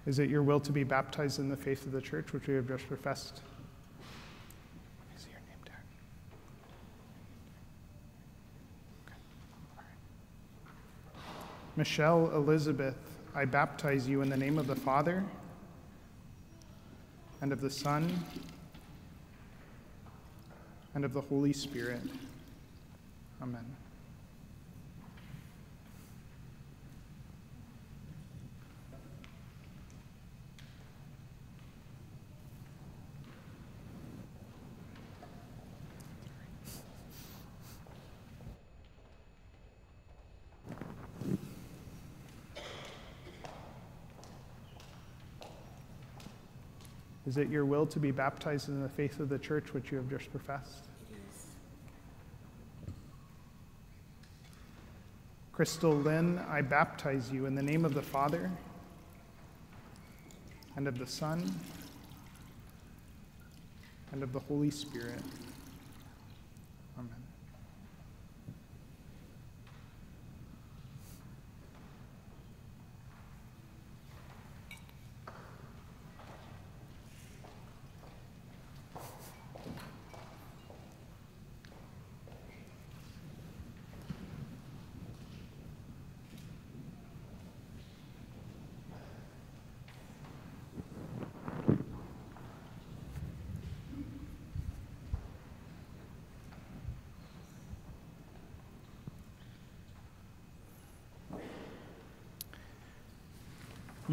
Is it your will to be baptized in the faith of the church, which we have just professed? Is your name tag? Okay. All right. Michelle Elizabeth, I baptize you in the name of the Father and of the Son, and of the Holy Spirit. Amen. Is it your will to be baptized in the faith of the church which you have just professed? Crystal Lynn, I baptize you in the name of the Father and of the Son and of the Holy Spirit.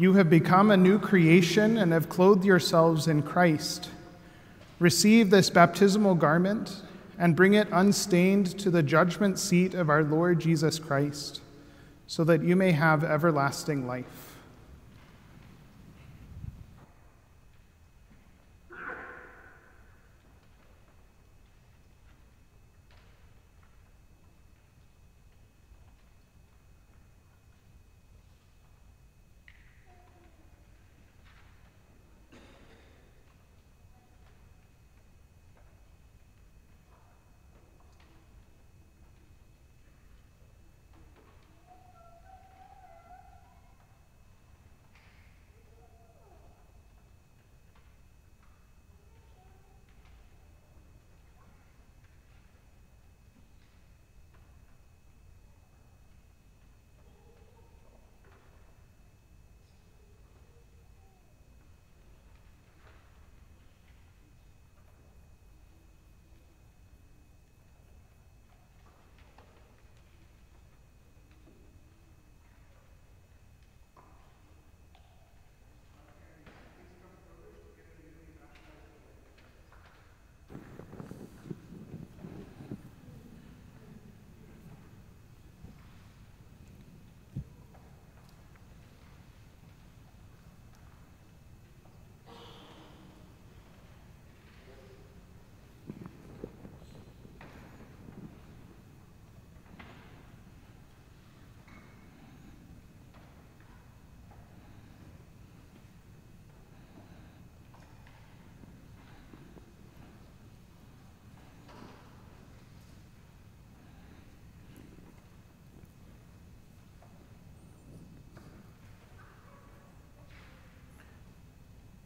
You have become a new creation and have clothed yourselves in Christ. Receive this baptismal garment and bring it unstained to the judgment seat of our Lord Jesus Christ, so that you may have everlasting life.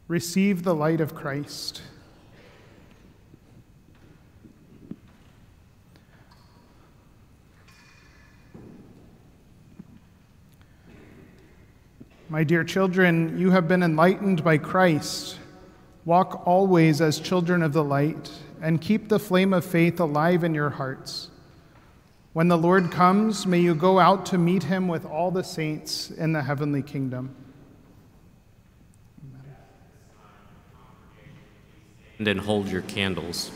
Receive the light of Christ. My dear children, you have been enlightened by Christ. Walk always as children of the light and keep the flame of faith alive in your hearts. When the Lord comes, may you go out to meet him with all the saints in the heavenly kingdom. And then hold your candles.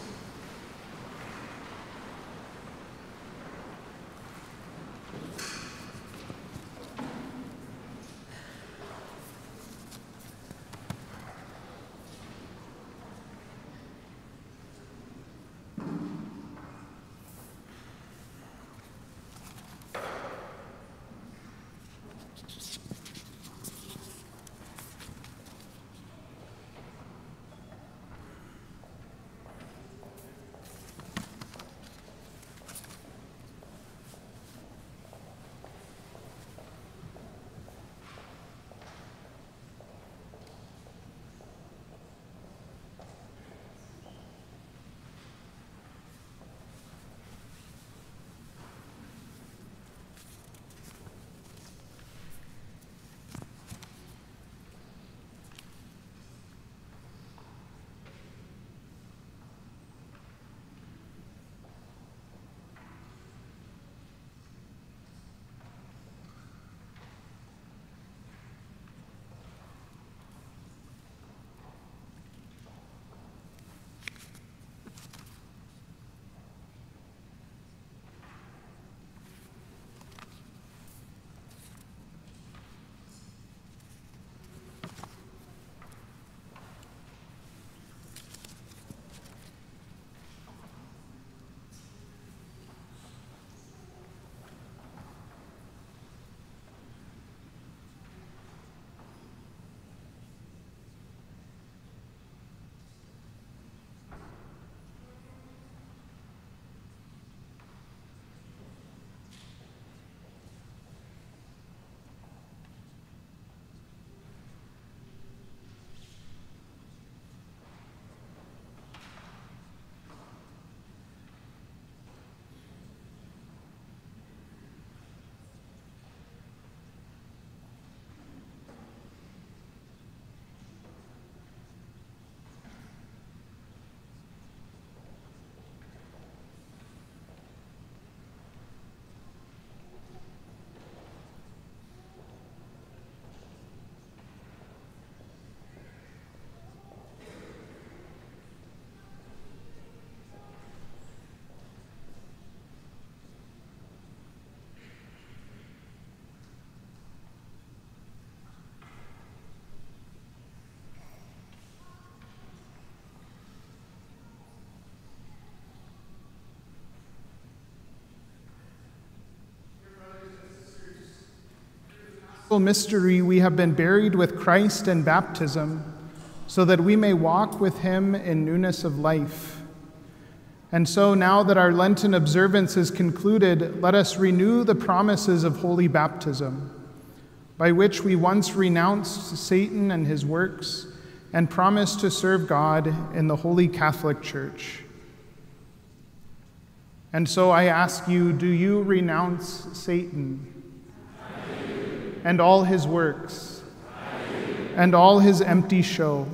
Mystery, we have been buried with Christ in baptism, so that we may walk with him in newness of life. And so, now that our Lenten observance is concluded, let us renew the promises of holy baptism, by which we once renounced Satan and his works and promised to serve God in the Holy Catholic Church. And so I ask you do you renounce Satan and all his works and all his empty show?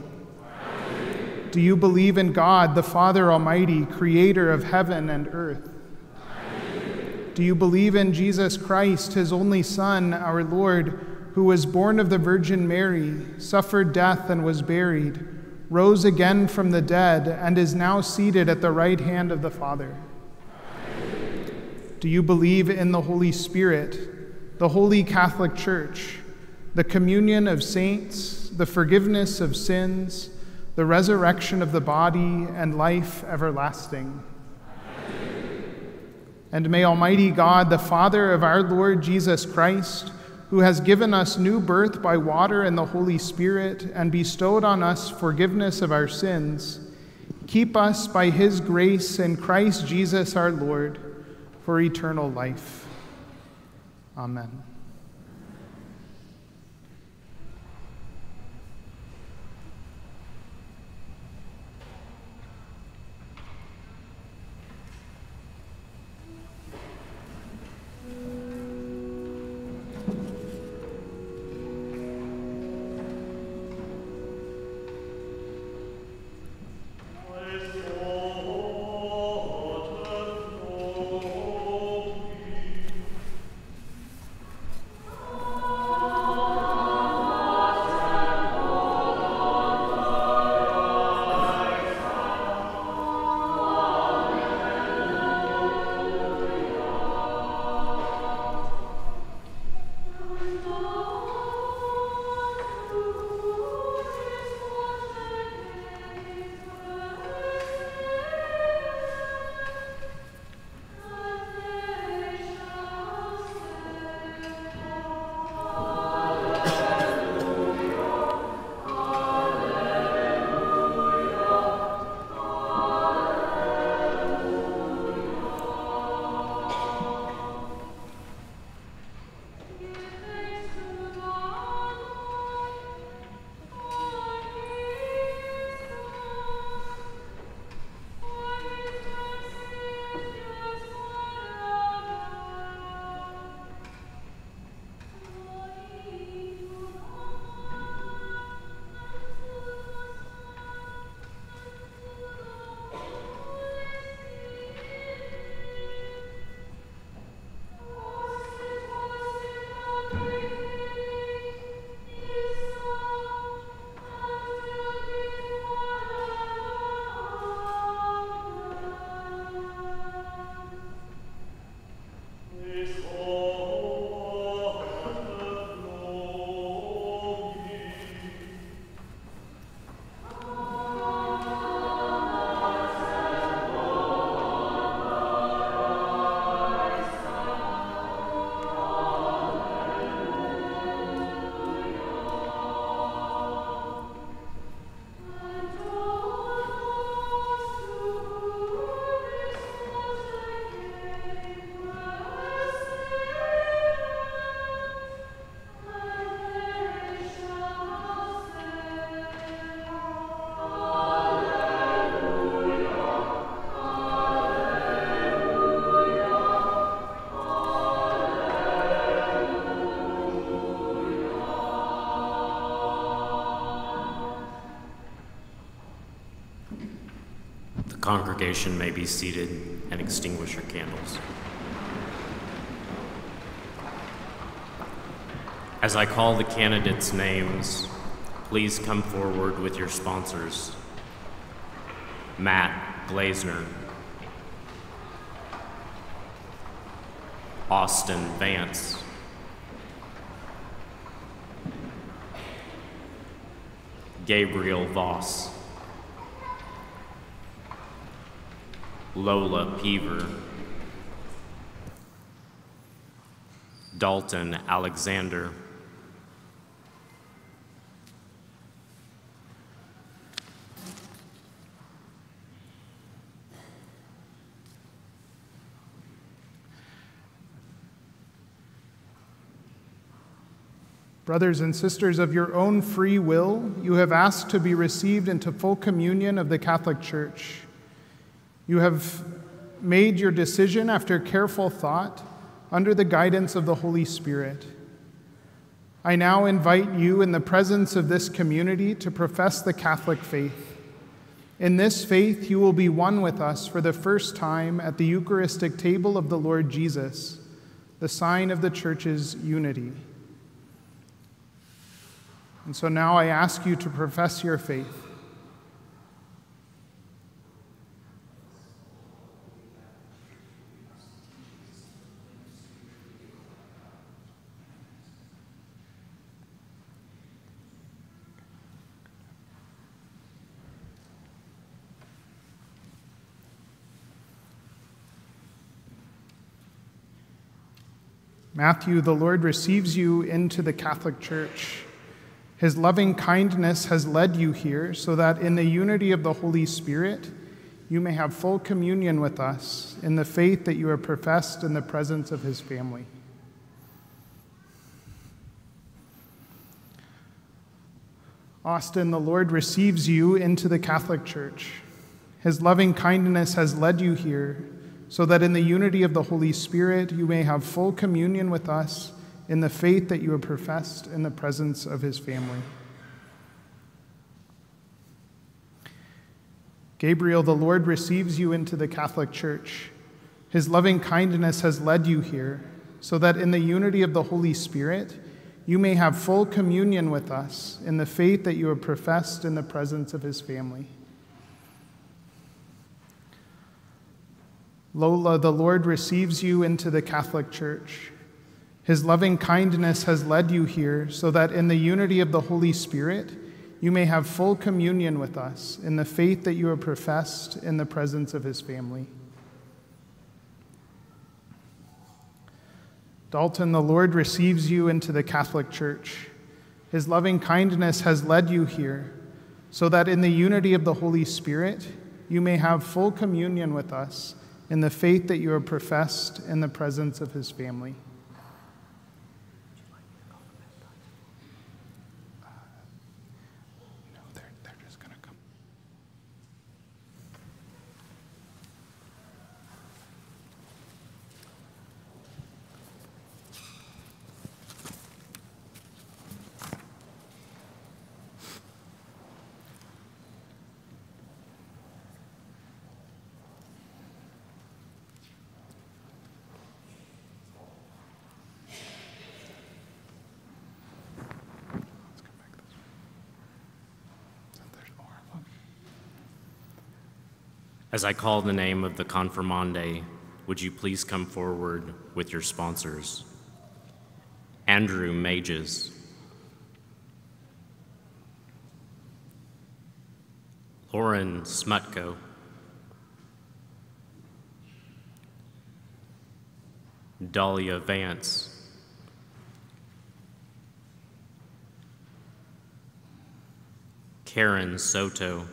Do you believe in God, the Father Almighty, creator of heaven and earth? Do you believe in Jesus Christ, his only Son, our Lord, who was born of the Virgin Mary, suffered death and was buried, rose again from the dead, and is now seated at the right hand of the Father? Do you believe in the Holy Spirit, the Holy Catholic Church, the communion of saints, the forgiveness of sins, the resurrection of the body, and life everlasting? And may Almighty God, the Father of our Lord Jesus Christ, who has given us new birth by water and the Holy Spirit and bestowed on us forgiveness of our sins, keep us by his grace in Christ Jesus our Lord for eternal life. Amen. Congregation may be seated and extinguish your candles. As I call the candidates' names, please come forward with your sponsors. Matt Glazner, Austin Vance, Gabriel Voss. Lola Peaver, Dalton Alexander, Brothers and sisters, of your own free will, you have asked to be received into full communion of the Catholic Church. You have made your decision after careful thought under the guidance of the Holy Spirit. I now invite you, in the presence of this community, to profess the Catholic faith. In this faith, you will be one with us for the first time at the Eucharistic table of the Lord Jesus, the sign of the Church's unity. And so now I ask you to profess your faith. Matthew, the Lord receives you into the Catholic Church. His loving kindness has led you here so that in the unity of the Holy Spirit, you may have full communion with us in the faith that you have professed in the presence of his family. Austin, the Lord receives you into the Catholic Church. His loving kindness has led you here so that in the unity of the Holy Spirit you may have full communion with us in the faith that you have professed in the presence of his family. Gabriel, the Lord receives you into the Catholic Church. His loving kindness has led you here, so that in the unity of the Holy Spirit, you may have full communion with us in the faith that you have professed in the presence of his family. Lola, the Lord receives you into the Catholic Church. His loving kindness has led you here so that in the unity of the Holy Spirit, you may have full communion with us in the faith that you have professed in the presence of his family. Dalton, the Lord receives you into the Catholic Church. His loving kindness has led you here so that in the unity of the Holy Spirit, you may have full communion with us in the faith that you have professed in the presence of his family. As I call the name of the confirmandi, would you please come forward with your sponsors? Andrew Mages, Lauren Smutko, Dahlia Vance, Karen Soto,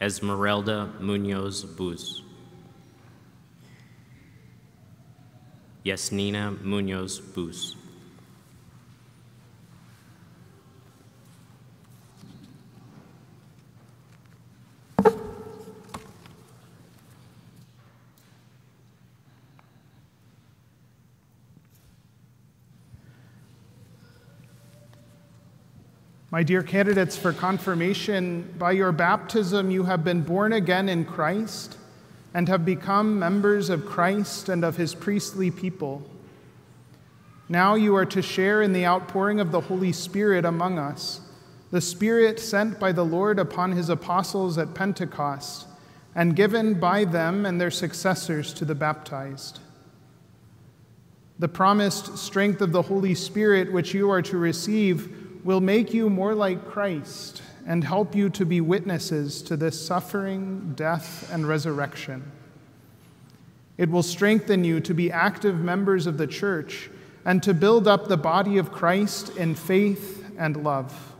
Esmeralda Munoz Bus. Yasnina Munoz Bus. My dear candidates for confirmation, by your baptism you have been born again in Christ and have become members of Christ and of his priestly people. Now you are to share in the outpouring of the Holy Spirit among us, the Spirit sent by the Lord upon his apostles at Pentecost and given by them and their successors to the baptized. The promised strength of the Holy Spirit, which you are to receive, will make you more like Christ and help you to be witnesses to this suffering, death, and resurrection. It will strengthen you to be active members of the church and to build up the body of Christ in faith and love.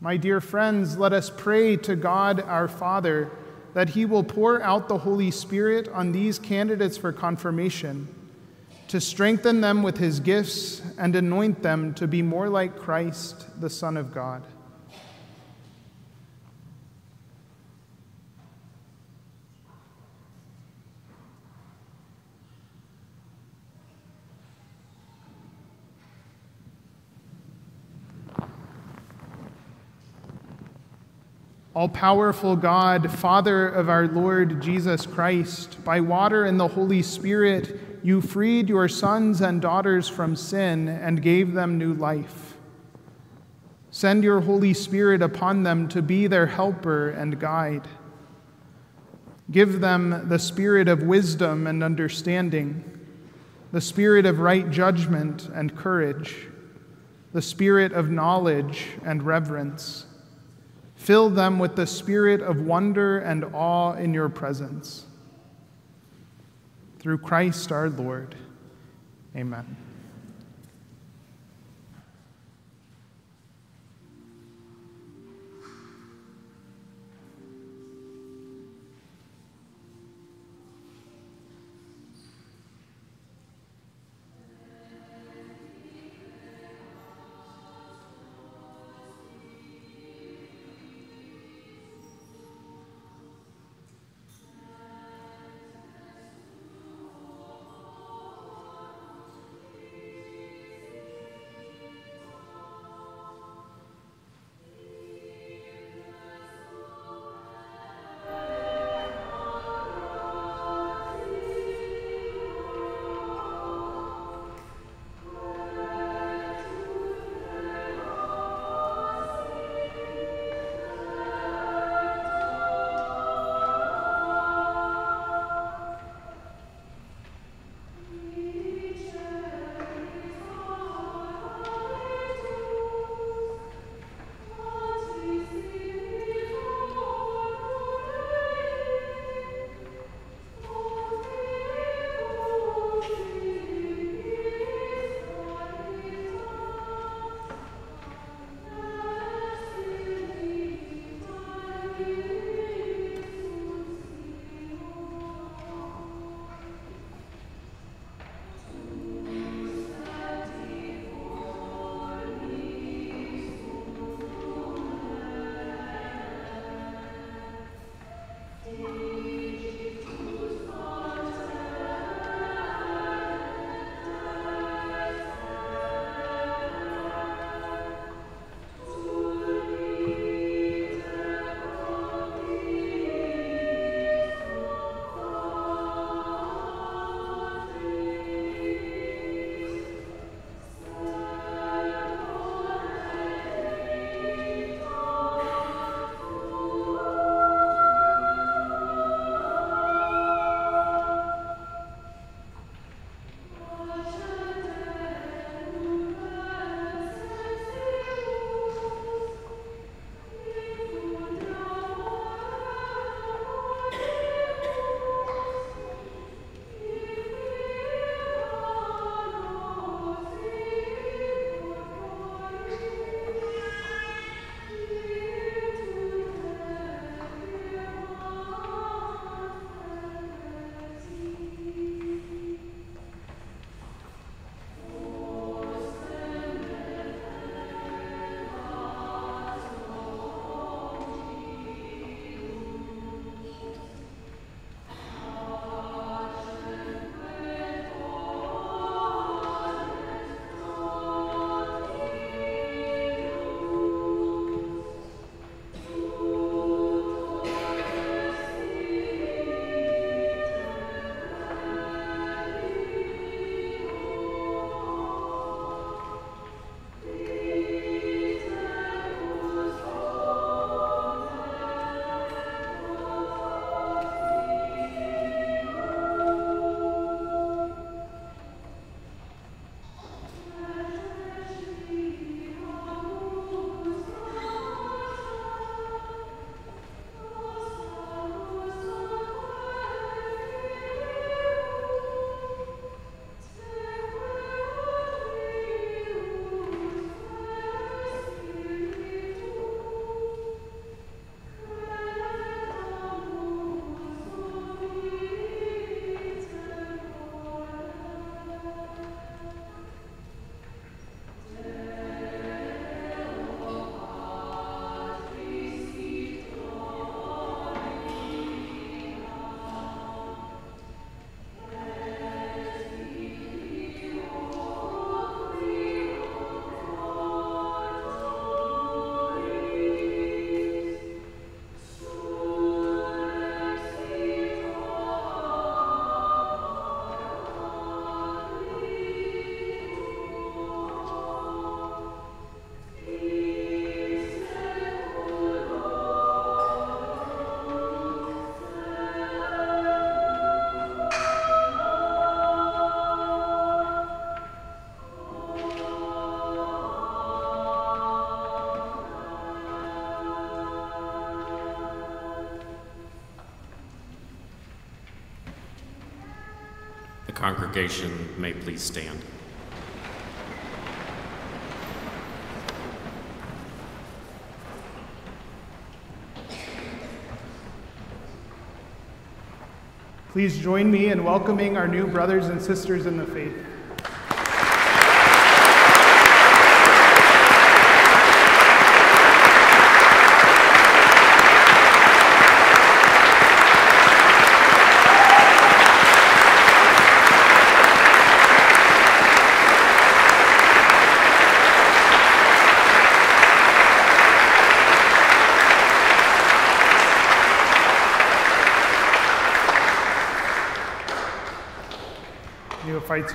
My dear friends, let us pray to God our Father that he will pour out the Holy Spirit on these candidates for confirmation to strengthen them with his gifts and anoint them to be more like Christ, the Son of God. All powerful God, Father of our Lord Jesus Christ, by water and the Holy Spirit, you freed your sons and daughters from sin and gave them new life. Send your Holy Spirit upon them to be their helper and guide. Give them the spirit of wisdom and understanding, the spirit of right judgment and courage, the spirit of knowledge and reverence Fill them with the spirit of wonder and awe in your presence. Through Christ our Lord. Amen. Congregation may please stand. Please join me in welcoming our new brothers and sisters in the faith.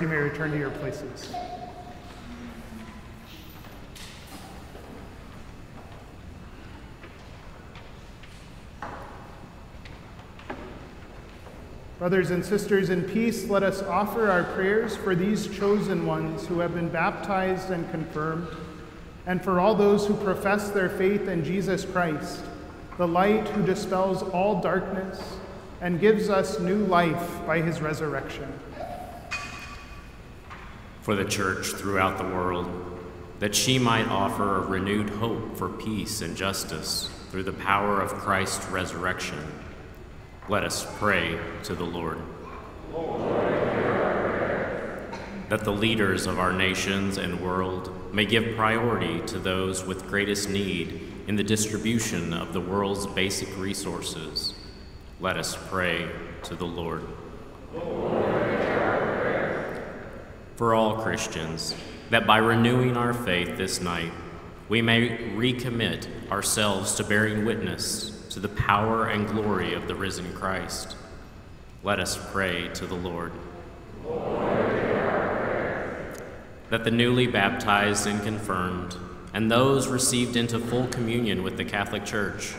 You may return to your places. Brothers and sisters, in peace, let us offer our prayers for these chosen ones who have been baptized and confirmed, and for all those who profess their faith in Jesus Christ, the light who dispels all darkness and gives us new life by his resurrection for the church throughout the world, that she might offer a renewed hope for peace and justice through the power of Christ's resurrection. Let us pray to the Lord. that the leaders of our nations and world may give priority to those with greatest need in the distribution of the world's basic resources. Let us pray to the Lord. Lord for all Christians, that by renewing our faith this night, we may recommit ourselves to bearing witness to the power and glory of the risen Christ. Let us pray to the Lord. Lord that the newly baptized and confirmed, and those received into full communion with the Catholic Church,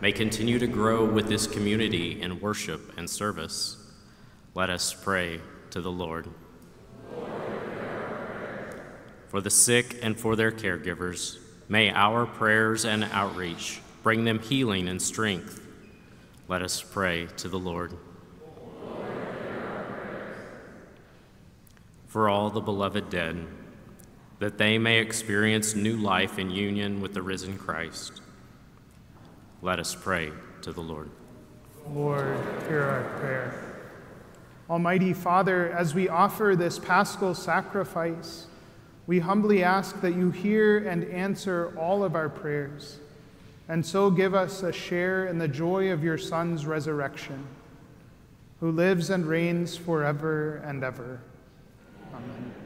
may continue to grow with this community in worship and service. Let us pray to the Lord for the sick and for their caregivers. May our prayers and outreach bring them healing and strength. Let us pray to the Lord. For all the beloved dead, that they may experience new life in union with the risen Christ. Let us pray to the Lord. Lord, hear our prayer. Almighty Father, as we offer this paschal sacrifice, we humbly ask that you hear and answer all of our prayers, and so give us a share in the joy of your Son's resurrection, who lives and reigns forever and ever. Amen.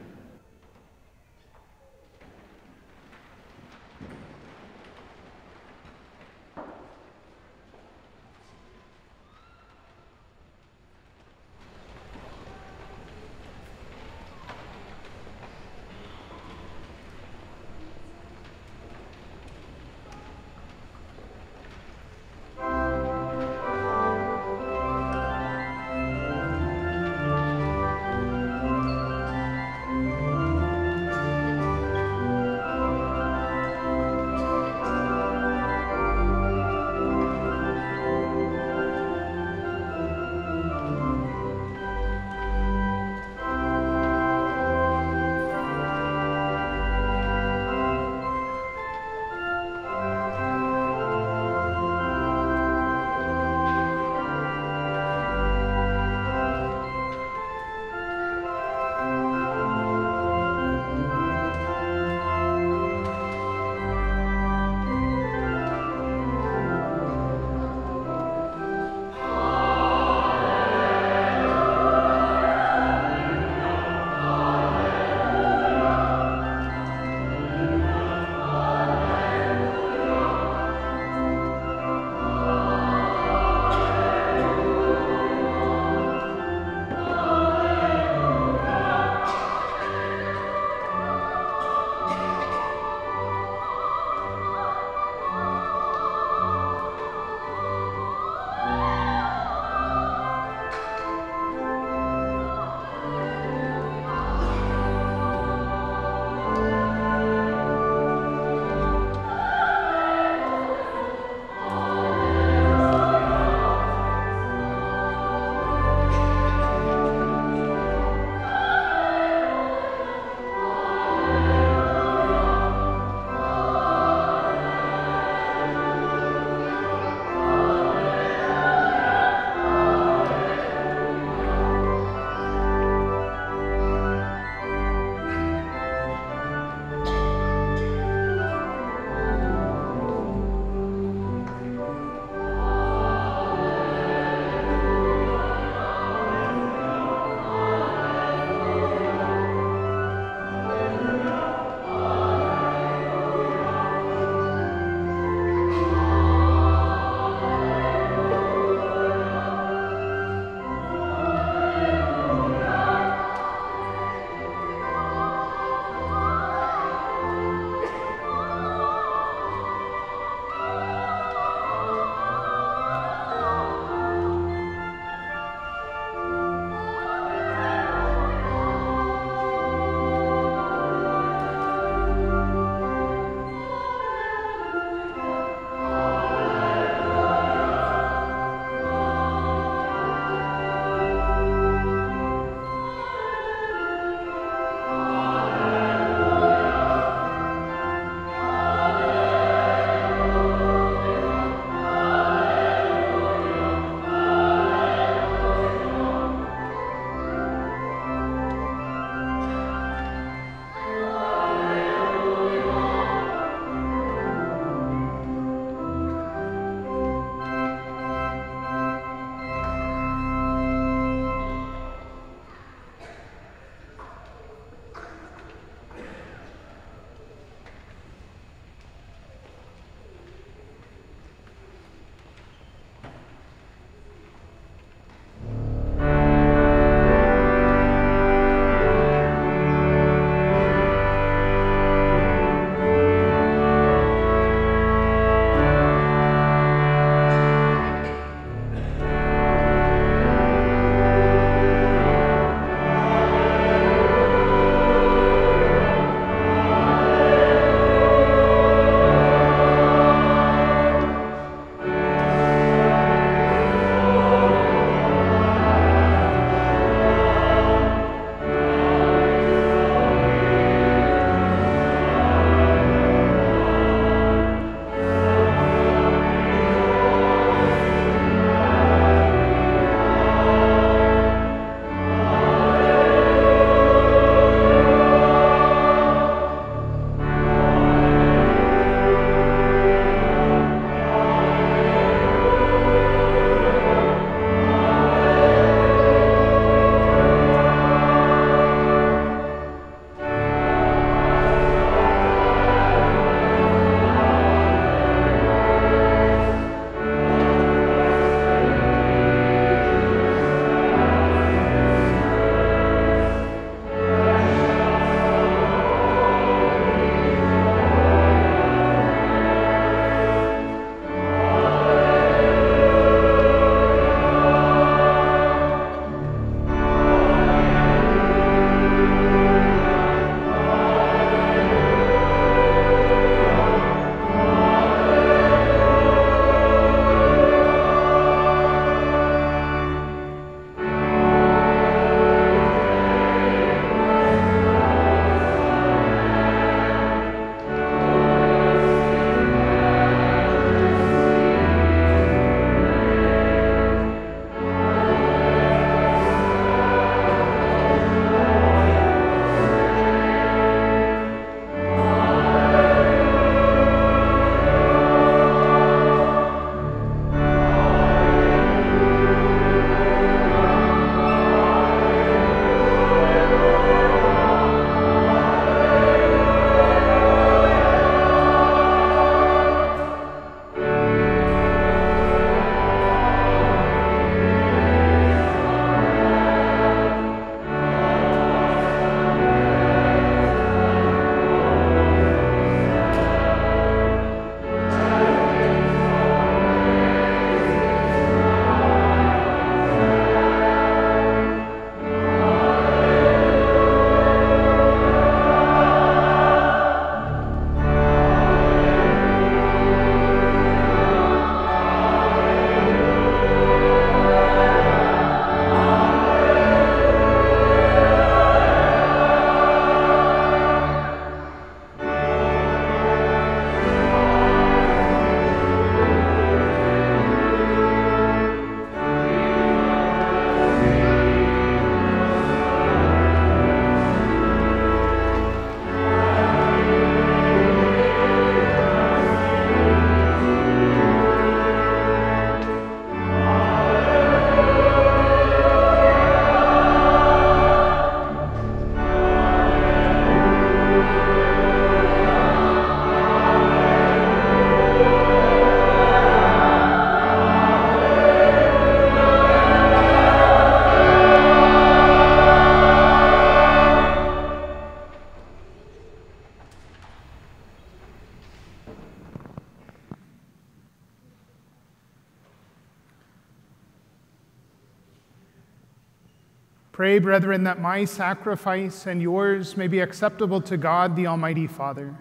Pray, brethren, that my sacrifice and yours may be acceptable to God, the Almighty Father.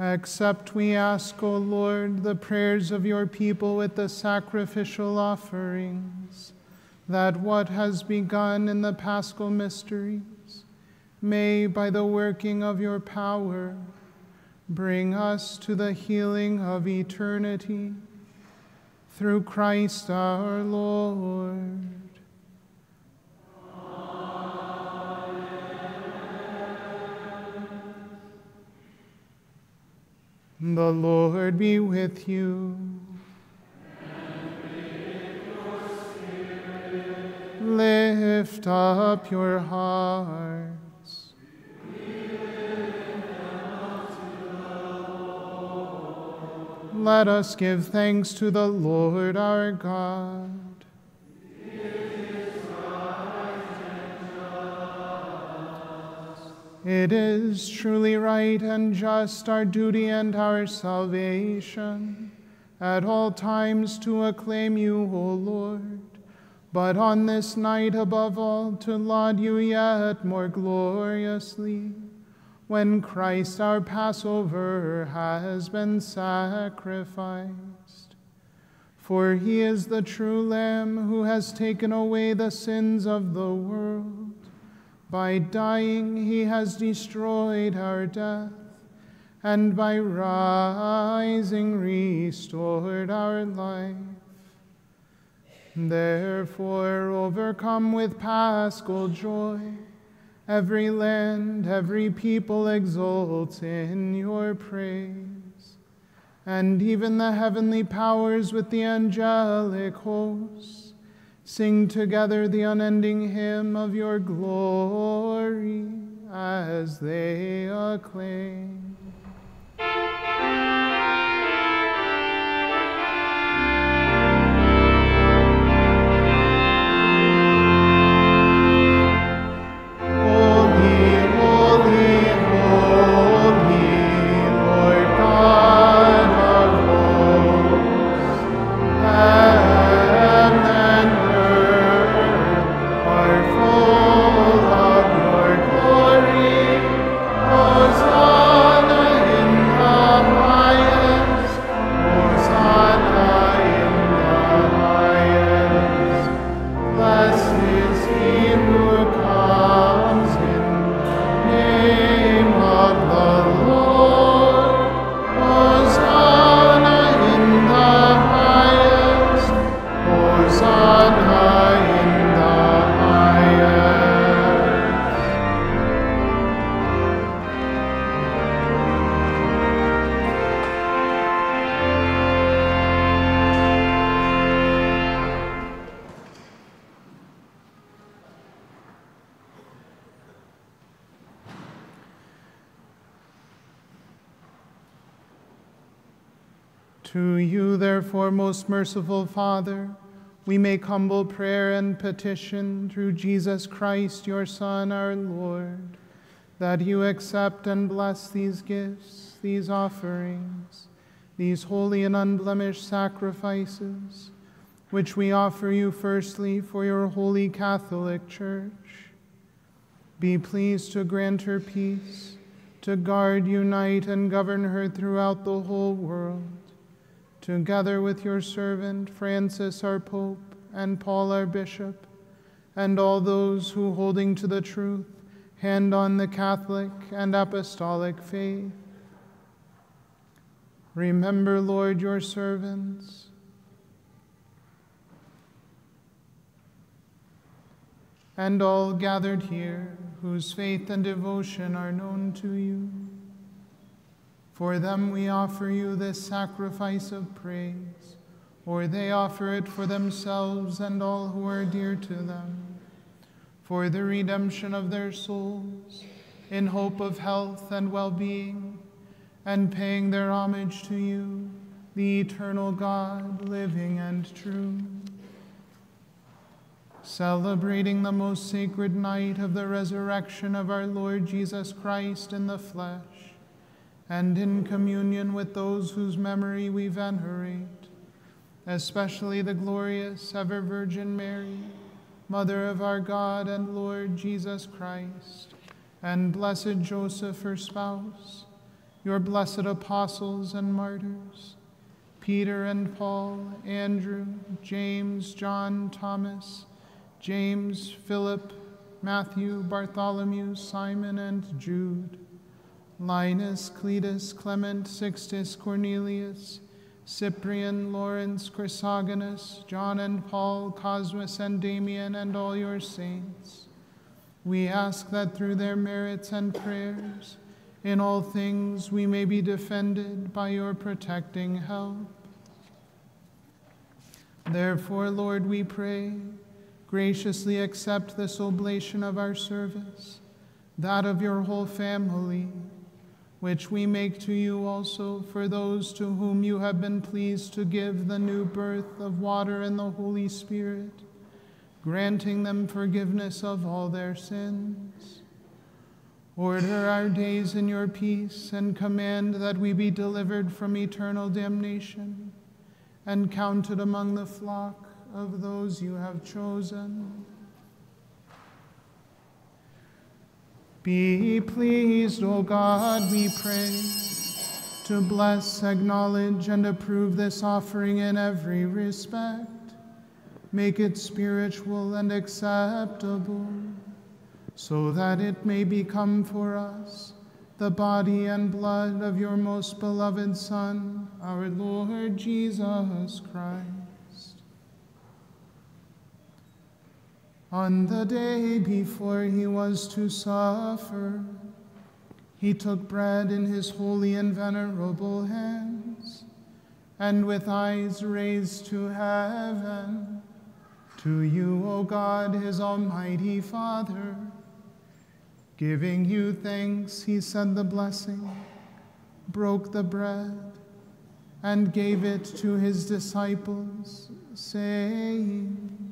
Accept, we ask, O Lord, the prayers of your people with the sacrificial offerings, that what has begun in the paschal mysteries may, by the working of your power, bring us to the healing of eternity. Through Christ our Lord. The Lord be with you. Lift up your hearts. Let us give thanks to the Lord our God. It is truly right and just, our duty and our salvation, at all times to acclaim you, O Lord, but on this night above all to laud you yet more gloriously, when Christ our Passover has been sacrificed. For he is the true Lamb who has taken away the sins of the world. By dying, he has destroyed our death, and by rising, restored our life. Therefore, overcome with paschal joy, every land, every people exults in your praise, and even the heavenly powers with the angelic hosts Sing together the unending hymn of your glory as they acclaim. Most merciful Father, we make humble prayer and petition through Jesus Christ, your Son, our Lord, that you accept and bless these gifts, these offerings, these holy and unblemished sacrifices, which we offer you firstly for your holy Catholic Church. Be pleased to grant her peace, to guard, unite, and govern her throughout the whole world together with your servant Francis our Pope and Paul our Bishop, and all those who, holding to the truth, hand on the Catholic and Apostolic faith. Remember, Lord, your servants. And all gathered here, whose faith and devotion are known to you. For them we offer you this sacrifice of praise, or they offer it for themselves and all who are dear to them, for the redemption of their souls, in hope of health and well being, and paying their homage to you, the eternal God, living and true. Celebrating the most sacred night of the resurrection of our Lord Jesus Christ in the flesh and in communion with those whose memory we venerate, especially the glorious ever Virgin Mary, Mother of our God and Lord Jesus Christ, and blessed Joseph, her spouse, your blessed apostles and martyrs, Peter and Paul, Andrew, James, John, Thomas, James, Philip, Matthew, Bartholomew, Simon, and Jude Linus, Cletus, Clement, Sixtus, Cornelius, Cyprian, Lawrence, Chrysogonus, John and Paul, Cosmas and Damian, and all your saints. We ask that through their merits and prayers, in all things we may be defended by your protecting help. Therefore, Lord, we pray, graciously accept this oblation of our service, that of your whole family which we make to you also for those to whom you have been pleased to give the new birth of water and the Holy Spirit, granting them forgiveness of all their sins. Order our days in your peace and command that we be delivered from eternal damnation and counted among the flock of those you have chosen. Be pleased, O God, we pray, to bless, acknowledge, and approve this offering in every respect. Make it spiritual and acceptable, so that it may become for us the body and blood of your most beloved Son, our Lord Jesus Christ. On the day before he was to suffer, he took bread in his holy and venerable hands, and with eyes raised to heaven, to you, O God, his almighty Father, giving you thanks, he said the blessing, broke the bread, and gave it to his disciples, saying,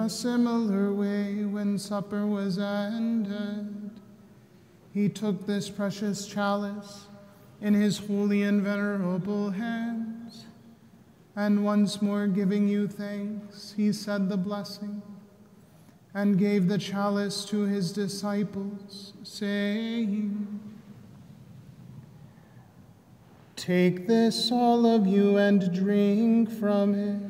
A similar way, when supper was ended, he took this precious chalice in his holy and venerable hands, and once more giving you thanks, he said the blessing and gave the chalice to his disciples, saying, Take this, all of you, and drink from it.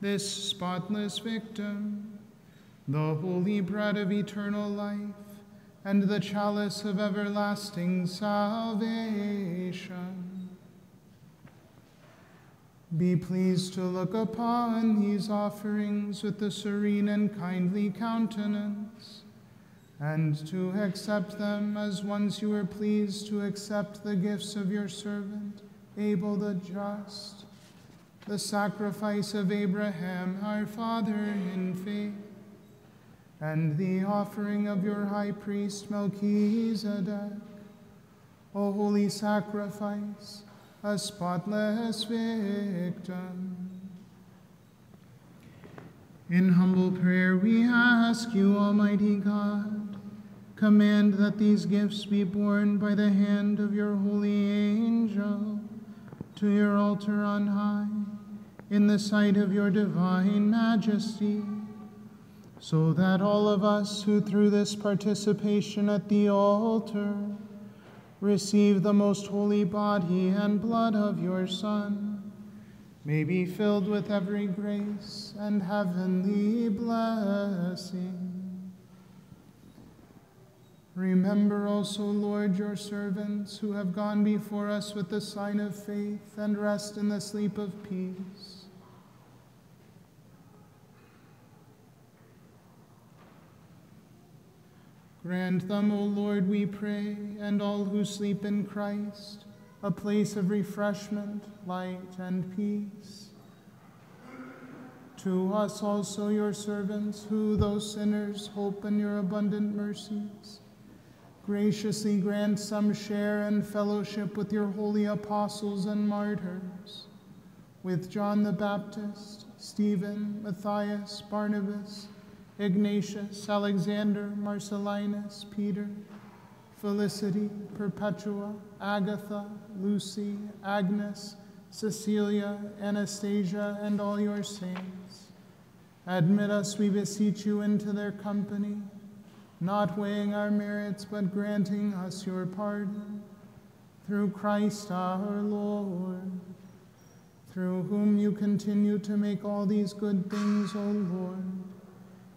this spotless victim, the holy bread of eternal life and the chalice of everlasting salvation. Be pleased to look upon these offerings with a serene and kindly countenance, and to accept them as once you were pleased to accept the gifts of your servant, Abel the just, the sacrifice of Abraham, our father in faith and the offering of your high priest Melchizedek, a holy sacrifice, a spotless victim. In humble prayer we ask you, Almighty God, command that these gifts be borne by the hand of your holy angel to your altar on high, in the sight of your divine majesty so that all of us who through this participation at the altar receive the most holy body and blood of your Son may be filled with every grace and heavenly blessing. Remember also, Lord, your servants who have gone before us with the sign of faith and rest in the sleep of peace. Grant them, O Lord, we pray, and all who sleep in Christ, a place of refreshment, light, and peace. To us also, your servants, who, though sinners, hope in your abundant mercies, graciously grant some share and fellowship with your holy apostles and martyrs, with John the Baptist, Stephen, Matthias, Barnabas, Ignatius, Alexander, Marcellinus, Peter, Felicity, Perpetua, Agatha, Lucy, Agnes, Cecilia, Anastasia, and all your saints. Admit us, we beseech you, into their company, not weighing our merits, but granting us your pardon. Through Christ our Lord, through whom you continue to make all these good things, O Lord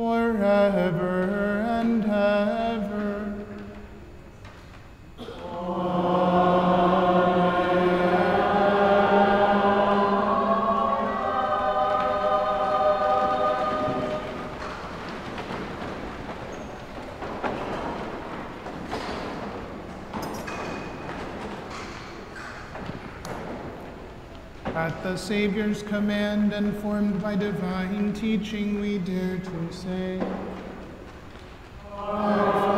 forever and ever. The Savior's command and formed by divine teaching, we dare to say, Our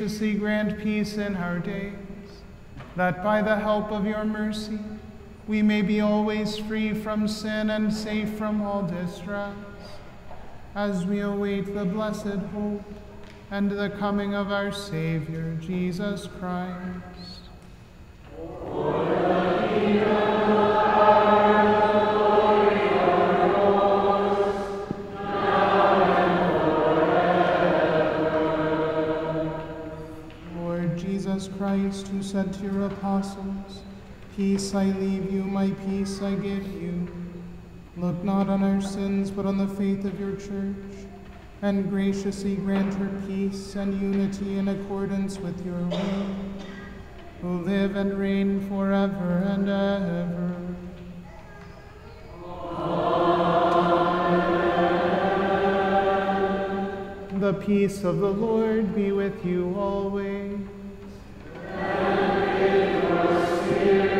Graciously grant peace in our days, that by the help of your mercy we may be always free from sin and safe from all distress, as we await the blessed hope and the coming of our Savior, Jesus Christ. Christ, who said to your apostles, Peace I leave you, my peace I give you. Look not on our sins, but on the faith of your church, and graciously grant her peace and unity in accordance with your will, who live and reign forever and ever. Amen. The peace of the Lord be with you always. Thank you.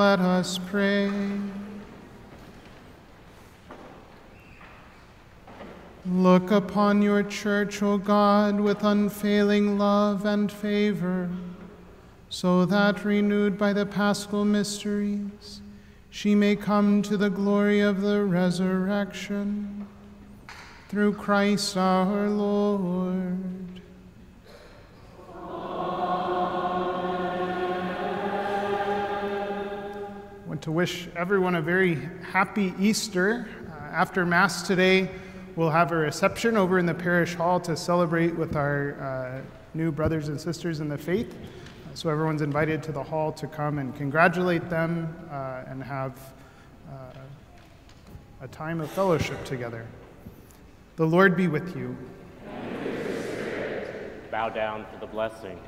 Let us pray. Look upon your church, O God, with unfailing love and favor, so that, renewed by the paschal mysteries, she may come to the glory of the resurrection. Through Christ our Lord. To wish everyone a very happy Easter. Uh, after Mass today, we'll have a reception over in the parish hall to celebrate with our uh, new brothers and sisters in the faith. Uh, so everyone's invited to the hall to come and congratulate them uh, and have uh, a time of fellowship together. The Lord be with you. Bow down for the blessing.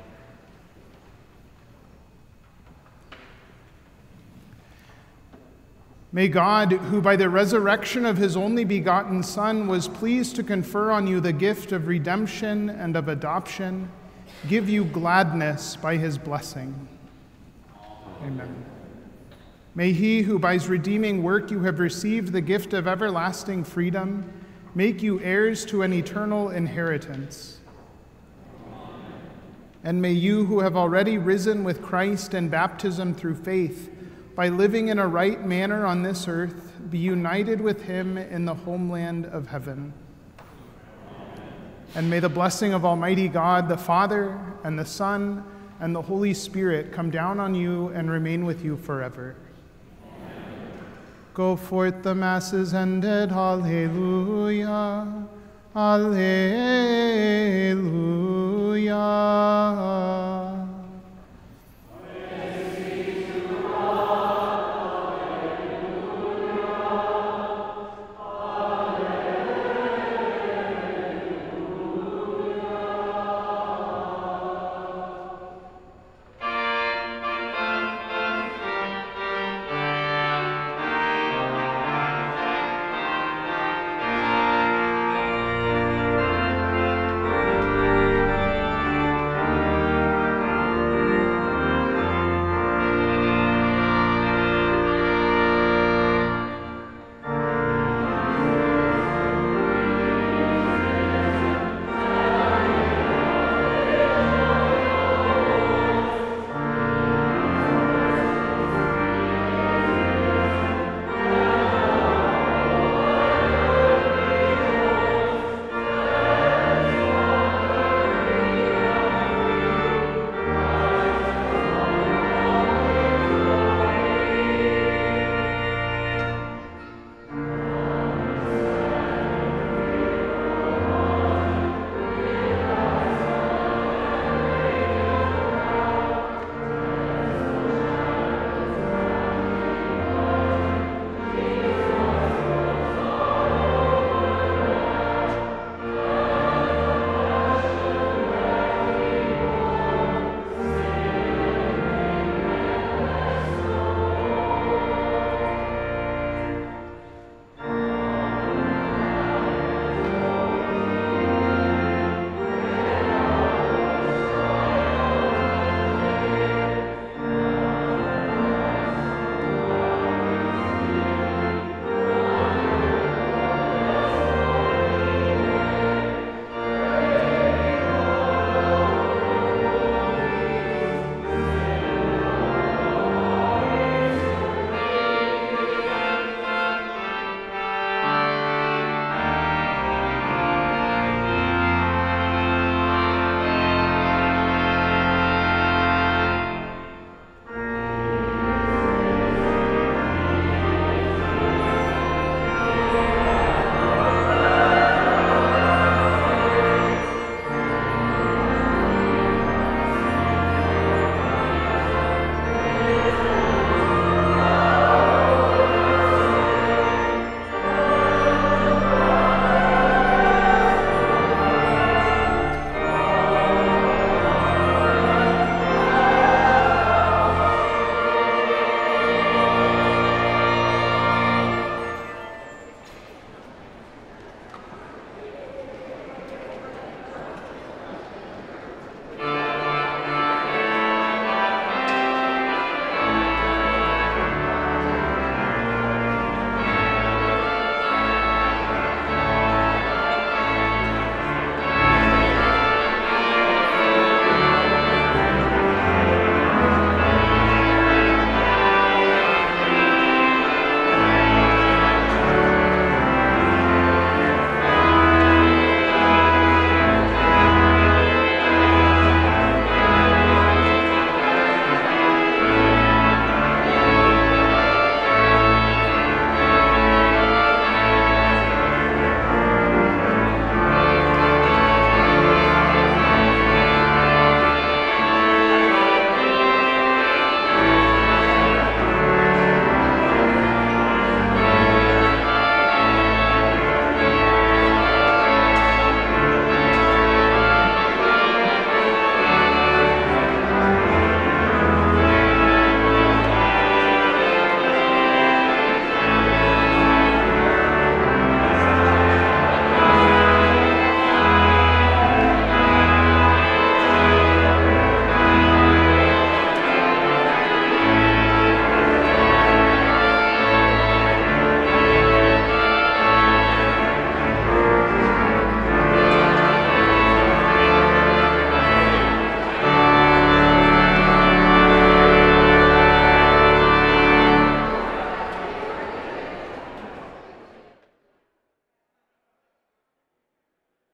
May God, who by the resurrection of his only begotten Son was pleased to confer on you the gift of redemption and of adoption, give you gladness by his blessing. Amen. May he who by his redeeming work you have received the gift of everlasting freedom make you heirs to an eternal inheritance. And may you who have already risen with Christ in baptism through faith, by living in a right manner on this earth, be united with him in the homeland of heaven. And may the blessing of Almighty God, the Father, and the Son, and the Holy Spirit come down on you and remain with you forever. Go forth, the Mass is ended. Alleluia. Alleluia.